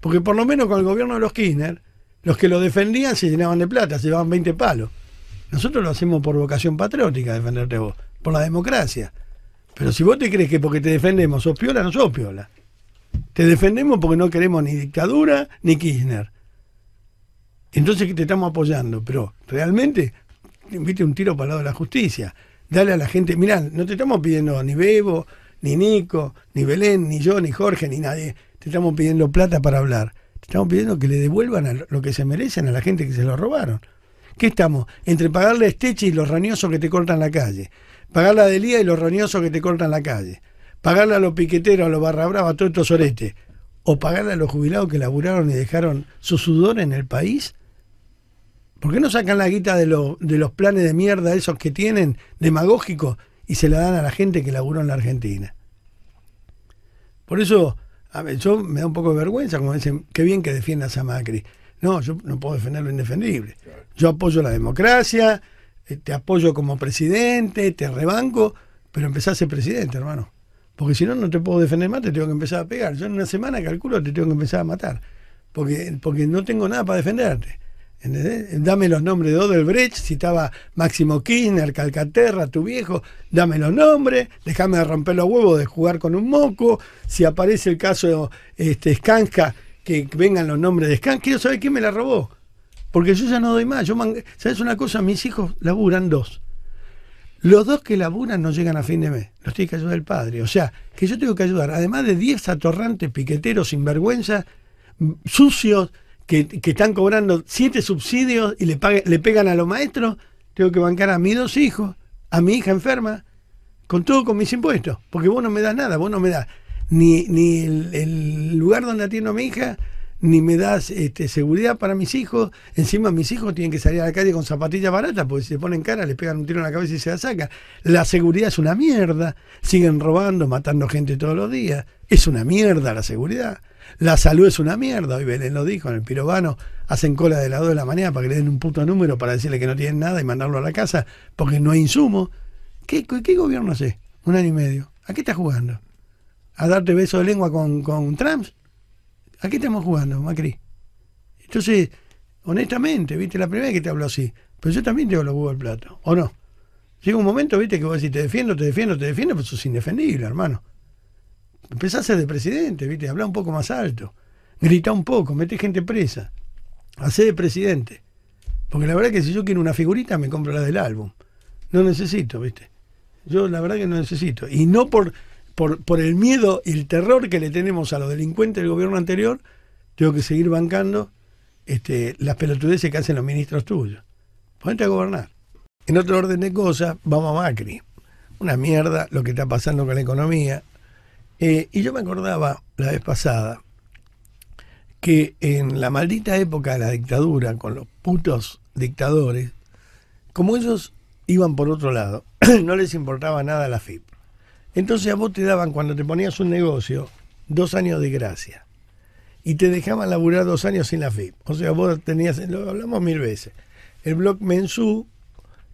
Porque por lo menos con el gobierno de los Kirchner, los que lo defendían se llenaban de plata, se llevaban 20 palos. Nosotros lo hacemos por vocación patriótica, defenderte vos, por la democracia. Pero si vos te crees que porque te defendemos sos piola, no sos piola. Te defendemos porque no queremos ni dictadura ni Kirchner. Entonces te estamos apoyando, pero realmente invite un tiro para el lado de la justicia. Dale a la gente, mirá, no te estamos pidiendo ni Bebo, ni Nico, ni Belén, ni yo, ni Jorge, ni nadie. Te estamos pidiendo plata para hablar. Te estamos pidiendo que le devuelvan lo que se merecen a la gente que se lo robaron. ¿Qué estamos? Entre pagarle a Esteche y los rañosos que te cortan la calle. Pagarle a Delía y los rañosos que te cortan la calle. Pagarle a los piqueteros, a los barra a todos estos oretes. O pagarle a los jubilados que laburaron y dejaron su sudor en el país ¿Por qué no sacan la guita de, de los planes de mierda esos que tienen, demagógicos, y se la dan a la gente que laburó en la Argentina? Por eso, a ver, yo me da un poco de vergüenza, como dicen, qué bien que defiendas a Macri. No, yo no puedo defender lo indefendible. Yo apoyo la democracia, eh, te apoyo como presidente, te rebanco, pero empezás a ser presidente, hermano. Porque si no, no te puedo defender más, te tengo que empezar a pegar. Yo en una semana calculo te tengo que empezar a matar. Porque, porque no tengo nada para defenderte. Dame los nombres de Odelbrecht, citaba Máximo Kirchner, Calcaterra, tu viejo, dame los nombres, déjame de romper los huevos de jugar con un moco, si aparece el caso este, Skanska, que vengan los nombres de Skanska, quiero saber quién me la robó, porque yo ya no doy más, yo ¿sabes una cosa? Mis hijos laburan dos. Los dos que laburan no llegan a fin de mes, los tiene que ayudar el padre, o sea, que yo tengo que ayudar, además de 10 atorrantes, piqueteros, sinvergüenza, sucios, que, están cobrando siete subsidios y le, le pegan a los maestros, tengo que bancar a mis dos hijos, a mi hija enferma, con todo con mis impuestos, porque vos no me das nada, vos no me das ni, ni el, lugar donde atiendo a mi hija, ni me das este, seguridad para mis hijos. Encima mis hijos tienen que salir a la calle con zapatillas baratas, porque si se ponen cara, le pegan un tiro en la cabeza y se la saca. La seguridad es una mierda. Siguen robando, matando gente todos los días. Es una mierda la seguridad. La salud es una mierda, hoy Belén lo dijo, en el pirobano hacen cola de las 2 de la mañana para que le den un puto número para decirle que no tienen nada y mandarlo a la casa porque no hay insumo. ¿Qué, qué gobierno hace? Un año y medio. ¿A qué está jugando? ¿A darte beso de lengua con, con Trump? ¿A qué estamos jugando, Macri? Entonces, honestamente, viste, la primera vez que te hablo así, pero yo también tengo los huevos al plato, ¿o no? Llega un momento, viste, que vos decís, te defiendo, te defiendo, te defiendo, pues sos indefendible, hermano. Empezá a ser de presidente, ¿viste? Habla un poco más alto. Grita un poco, mete gente presa. Hacé de presidente. Porque la verdad que si yo quiero una figurita, me compro la del álbum. No necesito, ¿viste? Yo la verdad que no necesito. Y no por, por, el miedo y el terror que le tenemos a los delincuentes del gobierno anterior, tengo que seguir bancando este, las pelotudeces que hacen los ministros tuyos. Ponete a gobernar. En otro orden de cosas, vamos a Macri. Una mierda lo que está pasando con la economía. Eh, y yo me acordaba la vez pasada que en la maldita época de la dictadura, con los putos dictadores, como ellos iban por otro lado, no les importaba nada la FIP. Entonces a vos te daban, cuando te ponías un negocio, dos años de gracia. Y te dejaban laburar dos años sin la FIP. O sea, vos tenías, lo hablamos mil veces, el blog mensú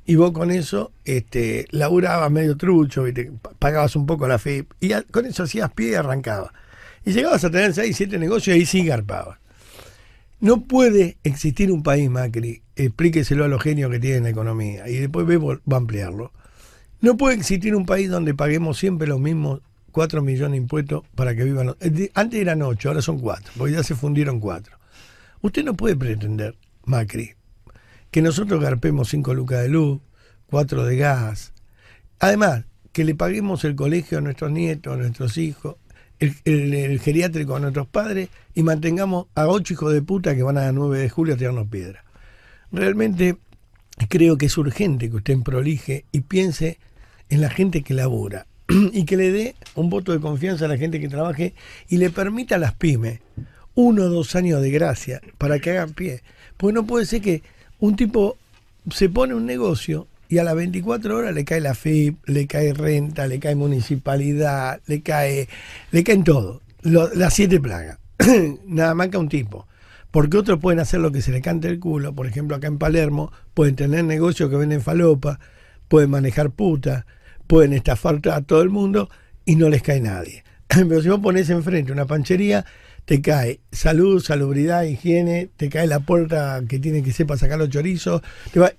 y vos con eso este, laburabas medio trucho, y te pagabas un poco la FIP, y con eso hacías pie y arrancabas. Y llegabas a tener 6, 7 negocios y ahí sí garpabas. No puede existir un país, Macri, explíqueselo a los genios que tienen la economía, y después va a ampliarlo. No puede existir un país donde paguemos siempre los mismos 4 millones de impuestos para que vivan. Antes eran 8, ahora son 4, porque ya se fundieron 4. Usted no puede pretender, Macri, que nosotros garpemos 5 lucas de luz, 4 de gas. Además, que le paguemos el colegio a nuestros nietos, a nuestros hijos, el, geriátrico a nuestros padres y mantengamos a 8 hijos de puta que van a 9 de julio a tirarnos piedra. Realmente creo que es urgente que usted prolije y piense en la gente que labura y que le dé un voto de confianza a la gente que trabaje y le permita a las pymes uno o dos años de gracia para que hagan pie. Pues no puede ser que un tipo se pone un negocio y a las 24 horas le cae la FIP, le cae renta, le cae municipalidad, le cae, le caen todo, las siete plagas. Nada más que un tipo. Porque otros pueden hacer lo que se le cante el culo. Por ejemplo, acá en Palermo pueden tener negocios que venden falopa, pueden manejar puta, pueden estafar a todo el mundo y no les cae nadie. Pero si vos pones enfrente una panchería, te cae salud, salubridad, higiene, te cae la puerta que tiene que ser para sacar los chorizos,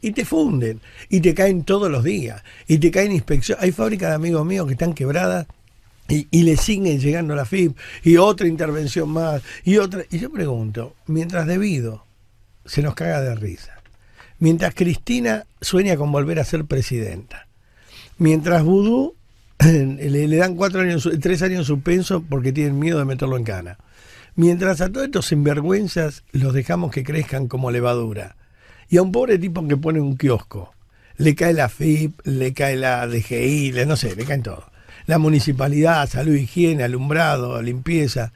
y te funden, y te caen todos los días, y te caen inspección. Hay fábricas de amigos míos que están quebradas y, y, le siguen llegando la FIP, y otra intervención más, y otra. Y yo pregunto, mientras debido se nos caga de risa, mientras Cristina sueña con volver a ser presidenta, mientras Vudú le, dan cuatro años, tres años suspenso porque tienen miedo de meterlo en cana. Mientras a todos estos sinvergüenzas los dejamos que crezcan como levadura. Y a un pobre tipo que pone un kiosco, le cae la FIP, le cae la DGI, le, no sé, le caen todo. La municipalidad, salud, higiene, alumbrado, limpieza.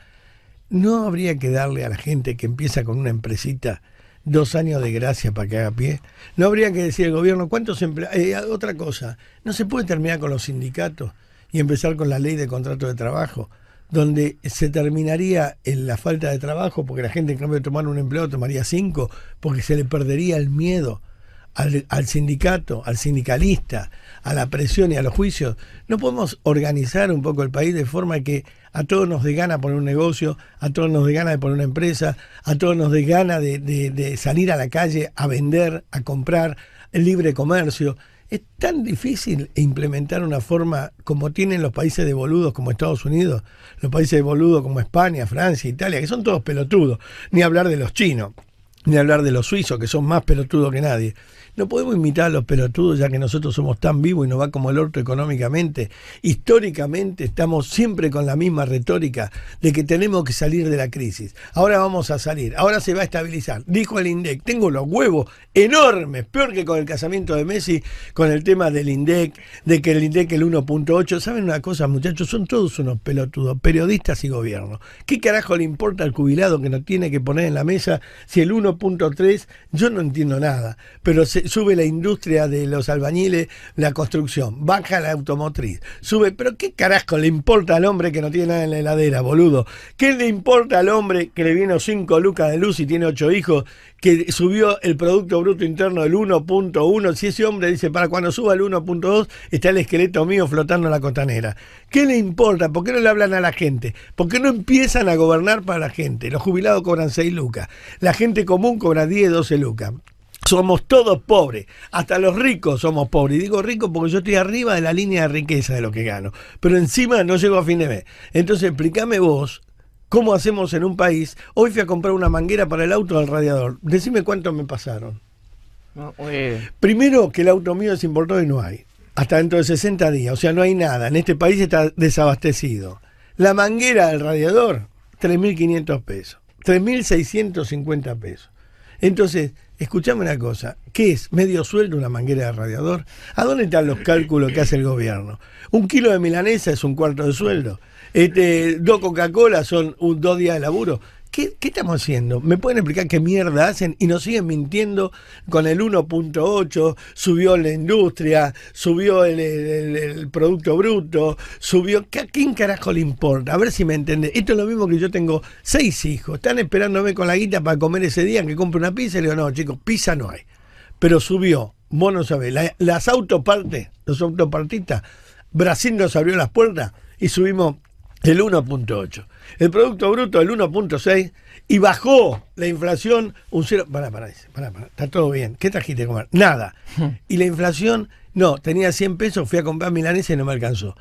¿No habría que darle a la gente que empieza con una empresita dos años de gracia para que haga pie. No habría que decir el gobierno cuántos empleados. Eh, otra cosa, no se puede terminar con los sindicatos y empezar con la ley de contrato de trabajo, donde se terminaría en la falta de trabajo porque la gente en cambio de tomar un empleo tomaría cinco, porque se le perdería el miedo al, sindicato, al sindicalista, a la presión y a los juicios. No podemos organizar un poco el país de forma que a todos nos dé gana poner un negocio, a todos nos dé gana de poner una empresa, a todos nos dé gana de, salir a la calle a vender, a comprar, el libre comercio. Es tan difícil implementar una forma como tienen los países de boludos como Estados Unidos, los países de boludos como España, Francia, Italia, que son todos pelotudos, ni hablar de los chinos, ni hablar de los suizos, que son más pelotudos que nadie. No podemos imitar a los pelotudos ya que nosotros somos tan vivos y nos va como el orto económicamente. Históricamente estamos siempre con la misma retórica de que tenemos que salir de la crisis. Ahora vamos a salir, ahora se va a estabilizar. Dijo el INDEC, tengo los huevos enormes, peor que con el casamiento de Messi, con el tema del INDEC, de que el INDEC el 1.8. ¿Saben una cosa, muchachos? Son todos unos pelotudos, periodistas y gobierno. ¿Qué carajo le importa al jubilado que no tiene que poner en la mesa si el 1.3, yo no entiendo nada, pero se, sube la industria de los albañiles, la construcción, baja la automotriz, sube, pero ¿qué carajo le importa al hombre que no tiene nada en la heladera, boludo? ¿Qué le importa al hombre que le vino 5 lucas de luz y tiene 8 hijos, que subió el Producto Bruto Interno del 1.1? Si ese hombre dice, para cuando suba el 1.2 está el esqueleto mío flotando en la costanera. ¿Qué le importa? ¿Por qué no le hablan a la gente? ¿Por qué no empiezan a gobernar para la gente? Los jubilados cobran 6 lucas, la gente común cobra 10, 12 lucas somos todos pobres, hasta los ricos somos pobres. Y digo ricos porque yo estoy arriba de la línea de riqueza de lo que gano, pero encima no llego a fin de mes. Entonces explícame vos cómo hacemos en un país. Hoy fui a comprar una manguera para el auto del radiador. Decime cuánto me pasaron. Primero que el auto mío es importado y no hay. Hasta dentro de 60 días. O sea, no hay nada. En este país está desabastecido. La manguera del radiador, 3.500 pesos. 3.650 pesos. Entonces, escuchame una cosa, ¿qué es? ¿Medio sueldo una manguera de radiador? ¿A dónde están los cálculos que hace el gobierno? Un kilo de milanesa es un cuarto de sueldo. Este, dos Coca-Cola son un, dos días de laburo. ¿Qué, estamos haciendo? ¿Me pueden explicar qué mierda hacen? Y nos siguen mintiendo con el 1.8, subió la industria, subió el, Producto Bruto, subió... ¿A quién carajo le importa? A ver si me entiende. Esto es lo mismo que yo tengo seis hijos. Están esperándome con la guita para comer ese día que compre una pizza. Y le digo, no, chicos, pizza no hay. Pero subió, vos no sabés, las autopartes, los autopartistas, Brasil nos abrió las puertas y subimos el 1.8. El Producto Bruto el 1.6 y bajó la inflación un 0. Pará, pará, pará, pará, está todo bien. ¿Qué trajiste a comer? Nada. Y la inflación, no, tenía 100 pesos, fui a comprar milanesa y no me alcanzó.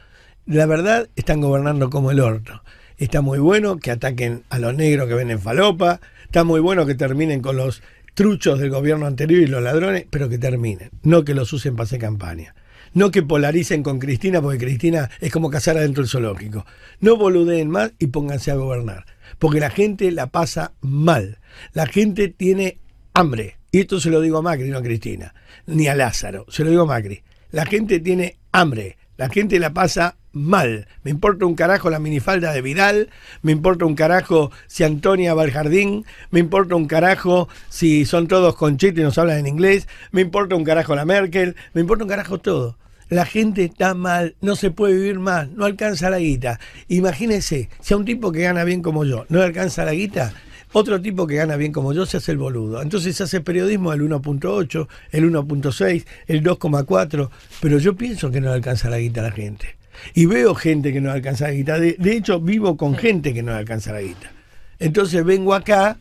La verdad, están gobernando como el orto. Está muy bueno que ataquen a los negros que ven en falopa. Está muy bueno que terminen con los truchos del gobierno anterior y los ladrones, pero que terminen, no que los usen para hacer campaña. No que polaricen con Cristina, porque Cristina es como cazar adentro del zoológico. No boludeen más y pónganse a gobernar. Porque la gente la pasa mal. La gente tiene hambre. Y esto se lo digo a Macri, no a Cristina, ni a Lázaro. Se lo digo a Macri. La gente tiene hambre. La gente la pasa mal. Me importa un carajo la minifalda de Vidal, me importa un carajo si Antonia va al jardín, me importa un carajo si son todos conchitos y nos hablan en inglés, me importa un carajo la Merkel, me importa un carajo todo. La gente está mal, no se puede vivir más, no alcanza la guita. Imagínense, si a un tipo que gana bien como yo no alcanza la guita, otro tipo que gana bien como yo se hace el boludo. Entonces se hace periodismo el 1.8, el 1.6, el 2.4, pero yo pienso que no alcanza la guita a la gente. Y veo gente que no alcanza la guita. De, hecho, vivo con gente que no alcanza la guita. Entonces vengo acá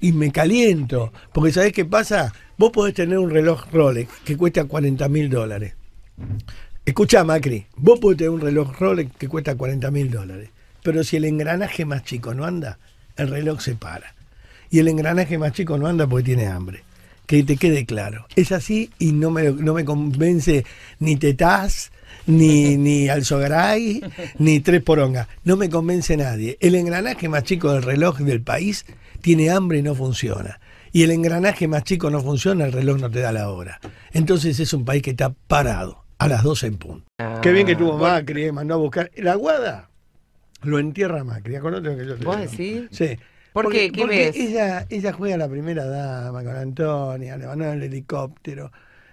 y me caliento. Porque ¿sabés qué pasa? Vos podés tener un reloj Rolex que cuesta 40 mil dólares. Escucha, Macri, vos podés tener un reloj Rolex que cuesta 40 mil dólares. Pero si el engranaje más chico no anda, el reloj se para. Y el engranaje más chico no anda porque tiene hambre. Que te quede claro. Es así y no me, no me convence ni Tetaz, ni, ni Alzogaray, ni Tres Poronga. No me convence nadie. El engranaje más chico del reloj del país tiene hambre y no funciona. Y el engranaje más chico no funciona, el reloj no te da la hora. Entonces es un país que está parado a las 12 en punto. Ah. Qué bien que tuvo Macri, mandó a buscar. La Guada lo entierra Macri. ¿Vos decís? Sí. ¿Por Porque- qué? ¿Qué porque ves? Ella, ella juega la primera dama con Antonia, le mandaron el helicóptero.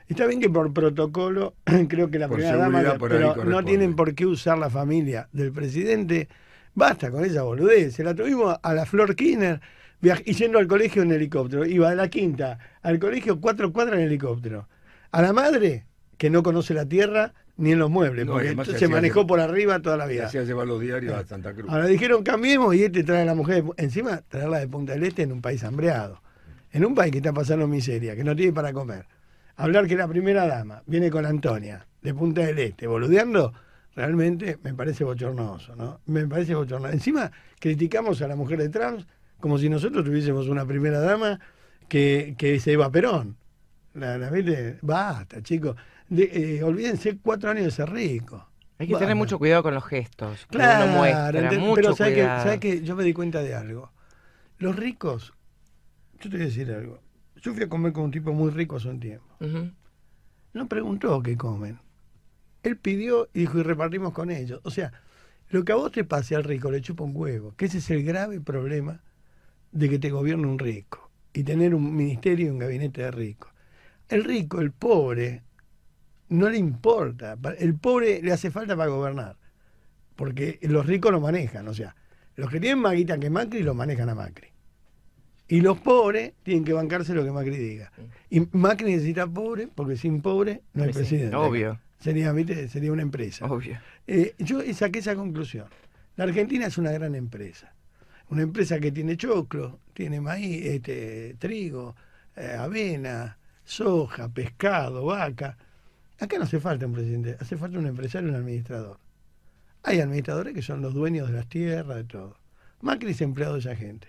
Está bien que por protocolo, creo que la Por primera dama, pero no tienen por qué usar la familia del presidente. Basta con esa boludez. Se la tuvimos a la Flor Kirchner y yendo al colegio en helicóptero. Iba de la quinta al colegio cuatro cuadras en helicóptero. A la madre, que no conoce la tierra ni en los muebles, No, porque se se, manejó llevar- por arriba toda la vida. hacía llevar los diarios a Santa Cruz. Ahora dijeron cambiemos y este trae a la mujer, encima traerla de Punta del Este en un país hambreado, en un país que está pasando miseria, que no tiene para comer. Hablar que la primera dama viene con Antonia de Punta del Este, boludeando, realmente me parece bochornoso, ¿no? Me parece bochornoso. Encima criticamos a la mujer de Trump como si nosotros tuviésemos una primera dama que, que es Eva Perón. La, la- ¿viste? Basta, chicos. Eh, olvídense cuatro años de ser rico. Hay que tener mucho cuidado con los gestos. Claro, uno muestra, mucho pero ¿sabes que, cuidado. ¿sabes que Yo me di cuenta de algo. Los ricos, yo te voy a decir algo. Yo fui a comer con un tipo muy rico hace un tiempo. No preguntó qué comen. Él pidió y dijo, y repartimos con ellos. O sea, lo que a vos te pase al rico le chupa un huevo, que ese es el grave problema de que te gobierne un rico y tener un ministerio y un gabinete de ricos. El rico, el pobre, no le importa. El pobre le hace falta para gobernar, porque los ricos lo manejan. O sea, los que tienen más guita que Macri lo manejan a Macri. Y los pobres tienen que bancarse lo que Macri diga. Y Macri necesita pobre, porque sin pobre no hay Sí, presidente. obvio. Sería, ¿viste? Sería una empresa. Obvio. Eh, yo saqué esa conclusión. La Argentina es una gran empresa. Una empresa que tiene choclo, tiene maíz, este, trigo, eh, avena, soja, pescado, vaca. Acá no hace falta un presidente, hace falta un empresario y un administrador. Hay administradores que son los dueños de las tierras, de todo. Macri es empleado de esa gente.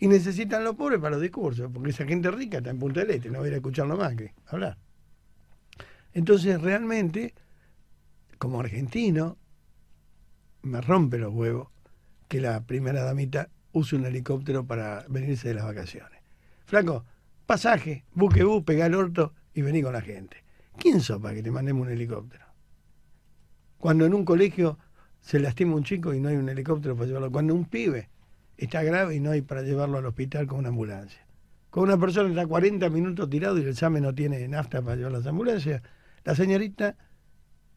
Y necesitan los pobres para los discursos, porque esa gente rica está en Punta del Este, no va a ir a escucharlo a Macri, hablar. Entonces, realmente, como argentino, me rompe los huevos que la primera damita use un helicóptero para venirse de las vacaciones. Flaco, pasaje, buque bus, pegá el orto y vení con la gente. ¿Quién sos para que te mandemos un helicóptero? Cuando en un colegio se lastima un chico y no hay un helicóptero para llevarlo. Cuando un pibe está grave y no hay para llevarlo al hospital con una ambulancia. Cuando una persona está 40 minutos tirado y el examen no tiene nafta para llevar las ambulancias, la señorita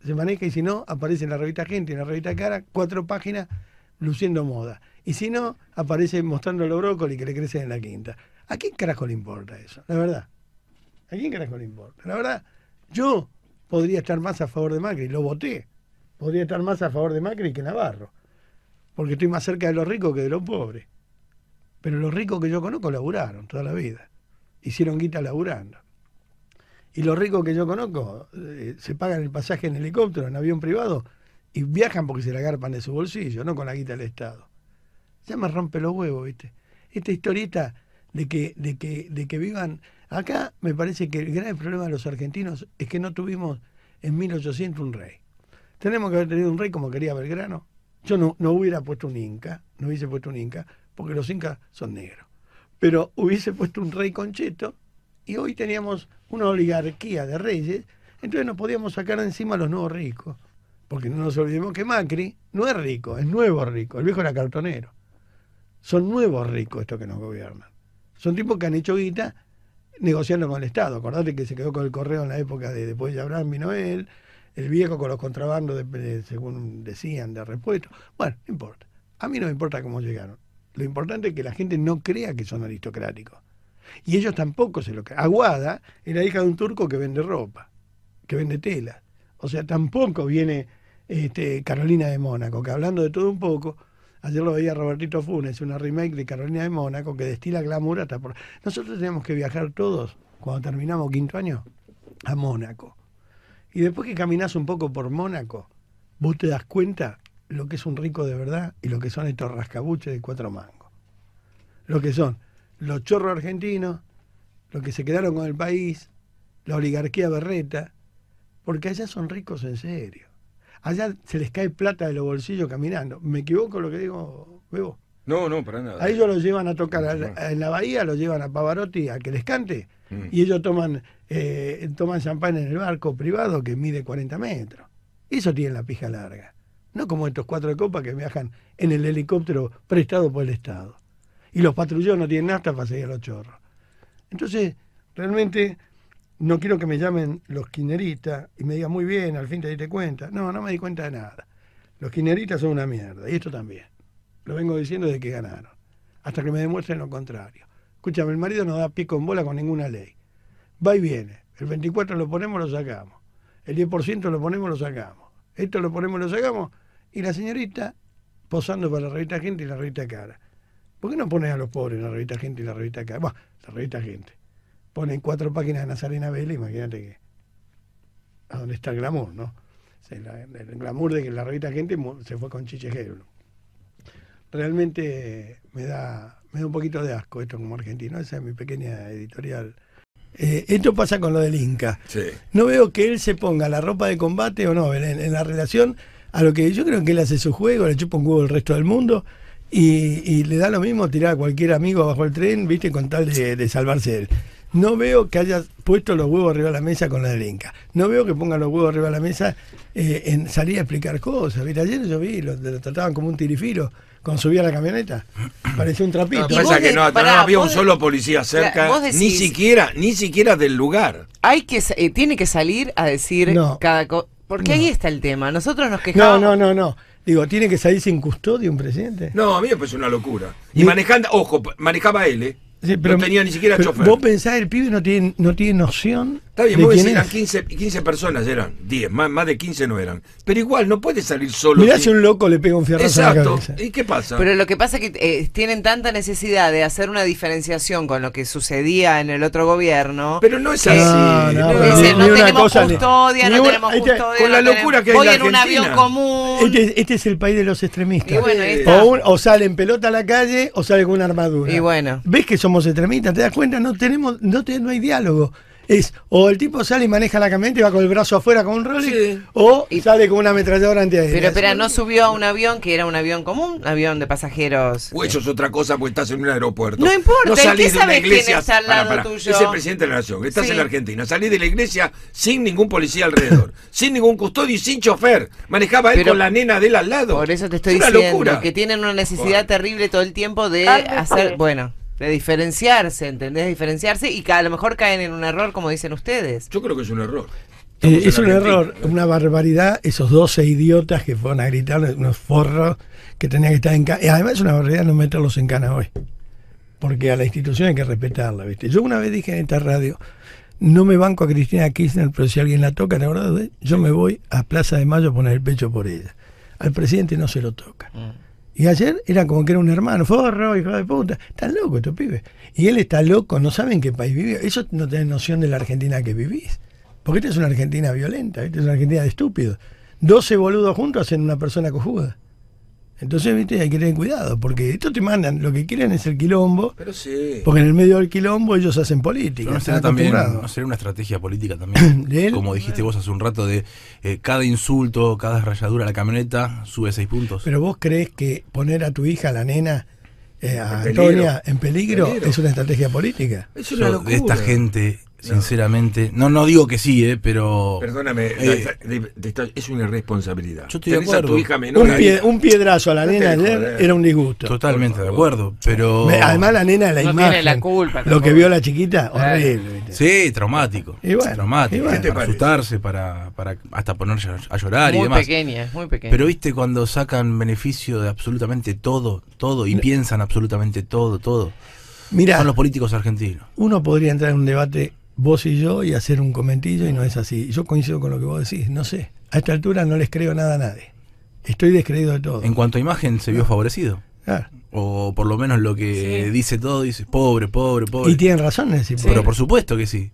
se maneja y si no, aparece en la revista Gente, en la revista Cara, cuatro páginas luciendo moda. Y si no, aparece mostrando los brócoli que le crecen en la quinta. ¿A quién carajo le importa eso? La verdad. ¿A quién carajo le importa? La verdad, yo podría estar más a favor de Macri, lo voté. Podría estar más a favor de Macri que Navarro. Porque estoy más cerca de los ricos que de los pobres. Pero los ricos que yo conozco laburaron toda la vida. Hicieron guita laburando. Y los ricos que yo conozco eh, se pagan el pasaje en helicóptero, en avión privado, y viajan porque se la agarpan de su bolsillo, no con la guita del Estado. Ya me rompe los huevos, ¿viste? Esta historieta de que, de que, de que vivan. Acá me parece que el grave problema de los argentinos es que no tuvimos en 1800 un rey. Tenemos que haber tenido un rey como quería Belgrano. Yo no, no hubiera puesto un inca, no hubiese puesto un inca, porque los incas son negros. Pero hubiese puesto un rey concheto y hoy teníamos una oligarquía de reyes, entonces nos podíamos sacar encima a los nuevos ricos. Porque no nos olvidemos que Macri no es rico, es nuevo rico. El viejo era cartonero. Son nuevos ricos estos que nos gobiernan. Son tipos que han hecho guita negociando con el Estado. Acordate que se quedó con el correo en la época de después de Abraham vino él, el viejo con los contrabandos, de- según decían, de repuestos. Bueno, no importa. A mí no me importa cómo llegaron. Lo importante es que la gente no crea que son aristocráticos. Y ellos tampoco se lo creen. Aguada es la hija de un turco que vende ropa, que vende tela. O sea, tampoco viene este, Carolina de Mónaco, que hablando de todo un poco, ayer lo veía Robertito Funes, una remake de Carolina de Mónaco que destila glamour hasta por... Nosotros tenemos que viajar todos, cuando terminamos quinto año, a Mónaco. Y después que caminás un poco por Mónaco, vos te das cuenta lo que es un rico de verdad y lo que son estos rascabuches de cuatro mangos. Lo que son los chorros argentinos, los que se quedaron con el país, la oligarquía berreta, porque allá son ricos en serio. Allá se les cae plata de los bolsillos caminando. ¿Me equivoco lo que digo, Bebo? No, no, para nada. A ellos los llevan a tocar a en la bahía, los llevan a Pavarotti a que les cante Mm. y ellos toman eh, toman champán en el barco privado que mide 40 metros. Eso tiene la pija larga. No como estos cuatro de copas que viajan en el helicóptero prestado por el Estado. Y los patrulleros no tienen nafta para seguir a los chorros. Entonces, realmente no quiero que me llamen los quineristas y me digan muy bien, al fin te diste cuenta. No, no me di cuenta de nada. Los quineristas son una mierda, y esto también. Lo vengo diciendo desde que ganaron, hasta que me demuestren lo contrario. Escúchame, el marido no da pie con bola con ninguna ley. Va y viene. El 24 lo ponemos, lo sacamos. El 10% lo ponemos, lo sacamos. Esto lo ponemos, lo sacamos. Y la señorita posando para la revista Gente y la revista Cara. ¿Por qué no pones a los pobres en la revista Gente y la revista Cara? Bueno, la revista Gente. Ponen cuatro páginas de Nazarena Vélez, imagínate que. a dónde está el glamour, ¿no? El glamour de que la revista Gente se fue con Chiche Heblo. Realmente me da, me da un poquito de asco esto como argentino. Esa es mi pequeña editorial. Eh, esto pasa con lo del Inca. Sí. No veo que él se ponga la ropa de combate o no, en, en la relación a lo que yo creo que él hace su juego, le chupa un huevo el resto del mundo y, y le da lo mismo tirar a cualquier amigo bajo el tren, viste, con tal de, de salvarse él. No veo que haya puesto los huevos arriba de la mesa con la del Inca. No veo que ponga los huevos arriba de la mesa eh, en salir a explicar cosas. ¿viste? Ayer yo vi, lo, lo trataban como un tirifilo cuando subía a la camioneta. Parecía un trapito. No, Y pasa vos que de- no, no había un solo policía cerca, decís- ni siquiera, ni siquiera del lugar. Hay que, sa- eh, tiene que salir a decir No. cada cosa. Porque No. ahí está el tema. Nosotros nos No, quejamos. no, no, no. Digo, ¿tiene que salir sin custodia un presidente? No, a mí me parece una locura. Y Ni- manejando, ojo, manejaba él, ¿eh? Sí, no tenía ni siquiera pero chofer. Vos pensás, el pibe no tiene, no tiene noción Está bien, de vos quién decís, eran es. 15, 15 personas, eran 10, más, más de 15 no eran. Pero igual, no puede salir solo. Mirá si un loco le pega un fierrazo en la Exacto. cabeza. ¿Y qué pasa? Pero lo que pasa es que eh, tienen tanta necesidad de hacer una diferenciación con lo que sucedía en el otro gobierno. Pero no es que- así. No, no, no, pero no tenemos cosa custodia, ni no tenemos este- custodia. con la no locura tenemos- que hay en Voy la en un Argentina. avión común. Este, este es el país de los extremistas. Y bueno, ahí está. o, un- o sale en pelota a la calle o sale con una armadura. Y bueno. ¿Ves que somos extremistas? ¿Te das cuenta? No tenemos, no, te- no hay diálogo. Es o el tipo sale y maneja la camioneta y va con el brazo afuera con un Rolex, Sí. o Y- sale con una ametralladora antiaérea. Pero espera, Eso- no subió a un avión que era un avión común, un avión de pasajeros. O eso es otra cosa porque estás en un aeropuerto. No importa, ¿y salís qué de sabes quién iglesia. está al lado pará, tuyo? Es el presidente de la nación. Estás Sí. en la Argentina. Salís de la iglesia sin ningún policía alrededor, sin ningún custodio y sin chofer. Manejaba él Pero- con la nena de él al lado. Por eso te estoy es una diciendo locura. que tienen una necesidad Bueno. terrible todo el tiempo de hacer, bueno, de diferenciarse, ¿entendés? Diferenciarse y a lo mejor caen en un error, como dicen ustedes. Yo creo que es un error. Eh, es un error, una barbaridad, esos 12 idiotas que fueron a gritar, unos forros que tenían que estar en cana. Y además es una barbaridad no meterlos en cana hoy. Porque a la institución hay que respetarla, ¿viste? Yo una vez dije en esta radio, no me banco a Cristina Kirchner, pero si alguien la toca, la verdad, yo me voy a Plaza de Mayo a poner el pecho por ella. Al presidente no se lo toca. Y ayer era como que era un hermano, forro, hijo de puta. Están locos estos pibes. Y él está loco, no saben qué país vive. Eso no tenés noción de la Argentina que vivís. Porque esta es una Argentina violenta, esta es una Argentina de estúpidos. 12 boludos juntos hacen una persona cojuda. Entonces, viste, hay que tener cuidado, porque esto te mandan, lo que quieren es el quilombo, Pero sí. porque en el medio del quilombo ellos hacen política. Pero no sería también no sería una estrategia política también. De él. Como dijiste vos hace un rato, de eh, cada insulto, cada rayadura a la camioneta sube seis puntos. Pero vos crees que poner a tu hija, la nena, eh, a En peligro. Antonia, en peligro, Peligro. es una estrategia política. Es una Yo locura. de esta gente, sinceramente, no no digo que sí, eh, pero Perdóname, Eh, la- es una irresponsabilidad. Yo estoy de Tenés a tu acuerdo. hija menor Un, ahí. pie- un piedrazo a la No nena ayer era un disgusto. totalmente de acuerdo, pero Me- Además la nena, la No imagen, tiene la culpa lo que vio la chiquita, horrible. ¿viste? sí, traumático, Y bueno, traumático, y bueno. ¿Qué te para parece? asustarse, para, para hasta ponerse a, llorar y muy demás. pequeña, muy pequeña. Pero viste cuando sacan beneficio de absolutamente todo, todo y piensan absolutamente todo, todo. Mira, Son los políticos argentinos. uno podría entrar en un debate vos y yo y hacer un comentillo y no es así. Yo coincido con lo que vos decís, no sé. A esta altura no les creo nada a nadie. Estoy descreído de todo. En cuanto a imagen se vio favorecido. Claro. O por lo menos lo que Sí. dice todo, dice pobre, pobre, pobre. Y tienen razón en decir Pero por supuesto que sí.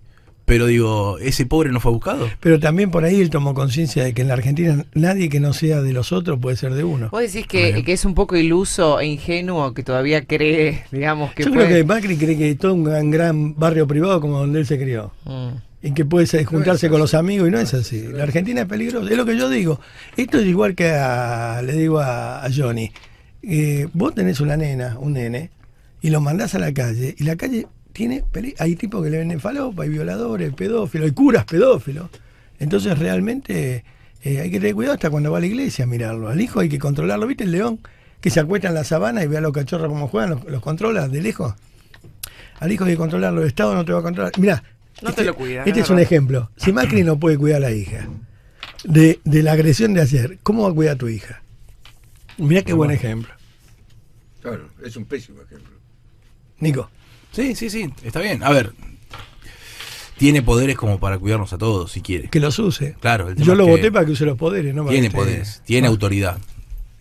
Pero digo, ¿ese pobre no fue buscado? Pero también por ahí él tomó conciencia de que en la Argentina nadie que no sea de los otros puede ser de uno. Vos decís que, es un poco iluso e ingenuo que todavía cree, digamos, que Yo puede- creo que Macri cree que todo un gran, gran barrio privado como donde él se crió. Mm. Y que puede juntarse con los amigos y no es así. La Argentina es peligrosa. Es lo que yo digo. Esto es igual que a- le digo a, a Johnny. Eh, vos tenés una nena, un nene, y lo mandás a la calle, y la calle tiene hay tipos que le venden falopa, hay violadores, pedófilos, hay curas pedófilos. Entonces realmente eh, hay que tener cuidado hasta cuando va a la iglesia a mirarlo. Al hijo hay que controlarlo. ¿Viste el león? que se acuesta en la sabana y ve a los cachorros cómo juegan, los, los controla de lejos. Al hijo hay que controlarlo, el Estado no te va a controlar. Mira, No te lo cuida, Este es un ejemplo. Si Macri no puede cuidar a la hija de, de la agresión de ayer, ¿cómo va a cuidar a tu hija? Mira qué buen ejemplo. Claro, es un pésimo ejemplo. Nico. Sí, sí, sí, está bien. A ver, tiene poderes como para cuidarnos a todos, si quiere. Que los use. Claro, el tema Yo es lo que voté para que use los poderes, ¿no? para Tiene poderes, tiene Bueno, autoridad.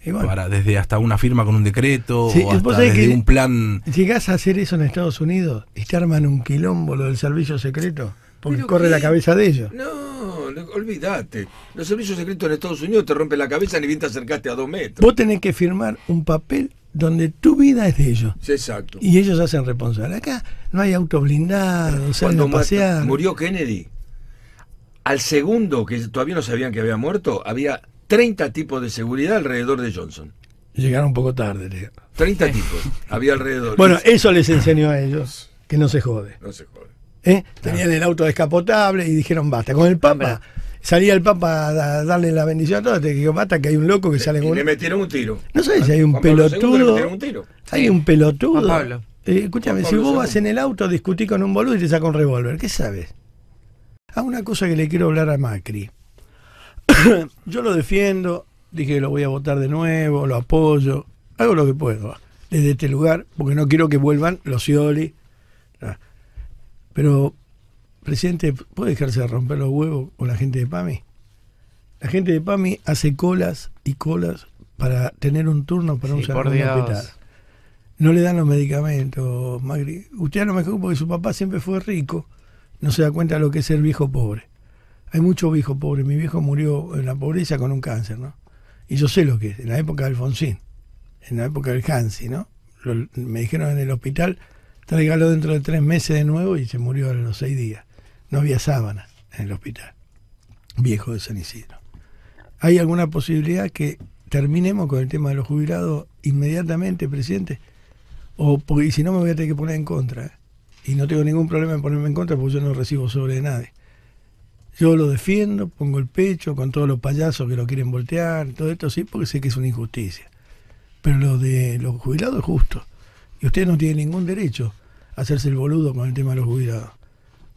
y bueno, Para, desde hasta una firma con un decreto Sí, o hasta desde que- un plan. Llegás a hacer eso en Estados Unidos y te arman un quilombo lo del servicio secreto, porque ¿Pero corre qué? la cabeza de ellos. No, no, olvídate. Los servicios secretos en Estados Unidos te rompen la cabeza ni bien te acercaste a dos metros. Vos tenés que firmar un papel donde tu vida es de ellos. Sí, exacto. Y ellos hacen responsables. Acá no hay auto blindado, salen a Cuando pasear. murió Kennedy, al segundo, que todavía no sabían que había muerto, había 30 tipos de seguridad alrededor de Johnson. Llegaron un poco tarde. Leo. 30 tipos había alrededor. Bueno, eso les enseñó a ellos, que no se jode. no se jode. ¿eh? Tenían el auto descapotable y dijeron basta. Con el Papa, salía el Papa a da- darle la bendición a todos, te digo basta que hay un loco que sale Y con... le metieron un tiro. No sabes si hay un Juan Pablo II le pelotudo. metieron un tiro. Hay un pelotudo. Juan Pablo. Eh, escúchame, Juan si vos vas en el auto a discutir con un boludo y te saca un revólver, ¿qué sabes? Ah, una cosa que le quiero hablar a Macri. Yo lo defiendo, dije que lo voy a votar de nuevo, lo apoyo, hago lo que puedo desde este lugar, porque no quiero que vuelvan los Scioli. Ah. Pero, presidente, ¿puede dejarse de romper los huevos con la gente de PAMI? La gente de PAMI hace colas y colas para tener un turno para un Sí, salón de hospital. No le dan los medicamentos, Magri. Usted a lo mejor porque su papá siempre fue rico, no se da cuenta de lo que es ser viejo pobre. Hay mucho viejo pobre. Mi viejo murió en la pobreza con un cáncer, ¿no? Y yo sé lo que es, en la época de Alfonsín, en la época del Hansi, ¿no? Lo- me dijeron en el hospital, tráigalo dentro de tres meses de nuevo y se murió a los seis días. No había sábanas en el hospital. Viejo de San Isidro. ¿Hay alguna posibilidad que terminemos con el tema de los jubilados inmediatamente, presidente? O porque si no me voy a tener que poner en contra. ¿eh? Y no tengo ningún problema en ponerme en contra porque yo no recibo sobre de nadie. Yo lo defiendo, pongo el pecho con todos los payasos que lo quieren voltear, todo esto sí, porque sé que es una injusticia. Pero lo de los jubilados es justo. Y usted no tiene ningún derecho a hacerse el boludo con el tema de los jubilados.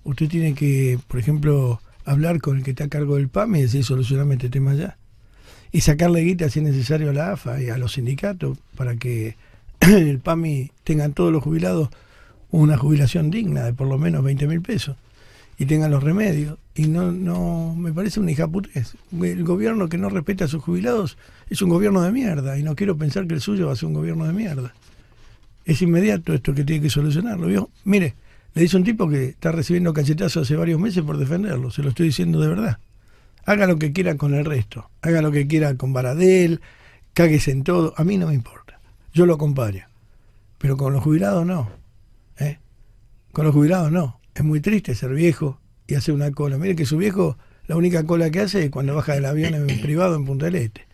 Usted tiene que, por ejemplo, hablar con el que está a cargo del PAMI y decir solucioname este tema ya. Y sacarle guita si es necesario a la AFA y a los sindicatos para que el PAMI tengan todos los jubilados una jubilación digna de por lo menos 20 mil pesos y tengan los remedios. Y no, no, me parece una hijaputez. El gobierno que no respeta a sus jubilados es un gobierno de mierda y no quiero pensar que el suyo va a ser un gobierno de mierda. Es inmediato esto que tiene que solucionarlo. ¿vio? Mire, le dice un tipo que está recibiendo cachetazos hace varios meses por defenderlo, se lo estoy diciendo de verdad. Haga lo que quiera con el resto, haga lo que quiera con Baradel, cáguese en todo, a mí no me importa. Yo lo acompaño. Pero con los jubilados no. ¿eh? Con los jubilados no. Es muy triste ser viejo y hacer una cola. Mire que su viejo, la única cola que hace es cuando baja del avión en privado en Punta del Este.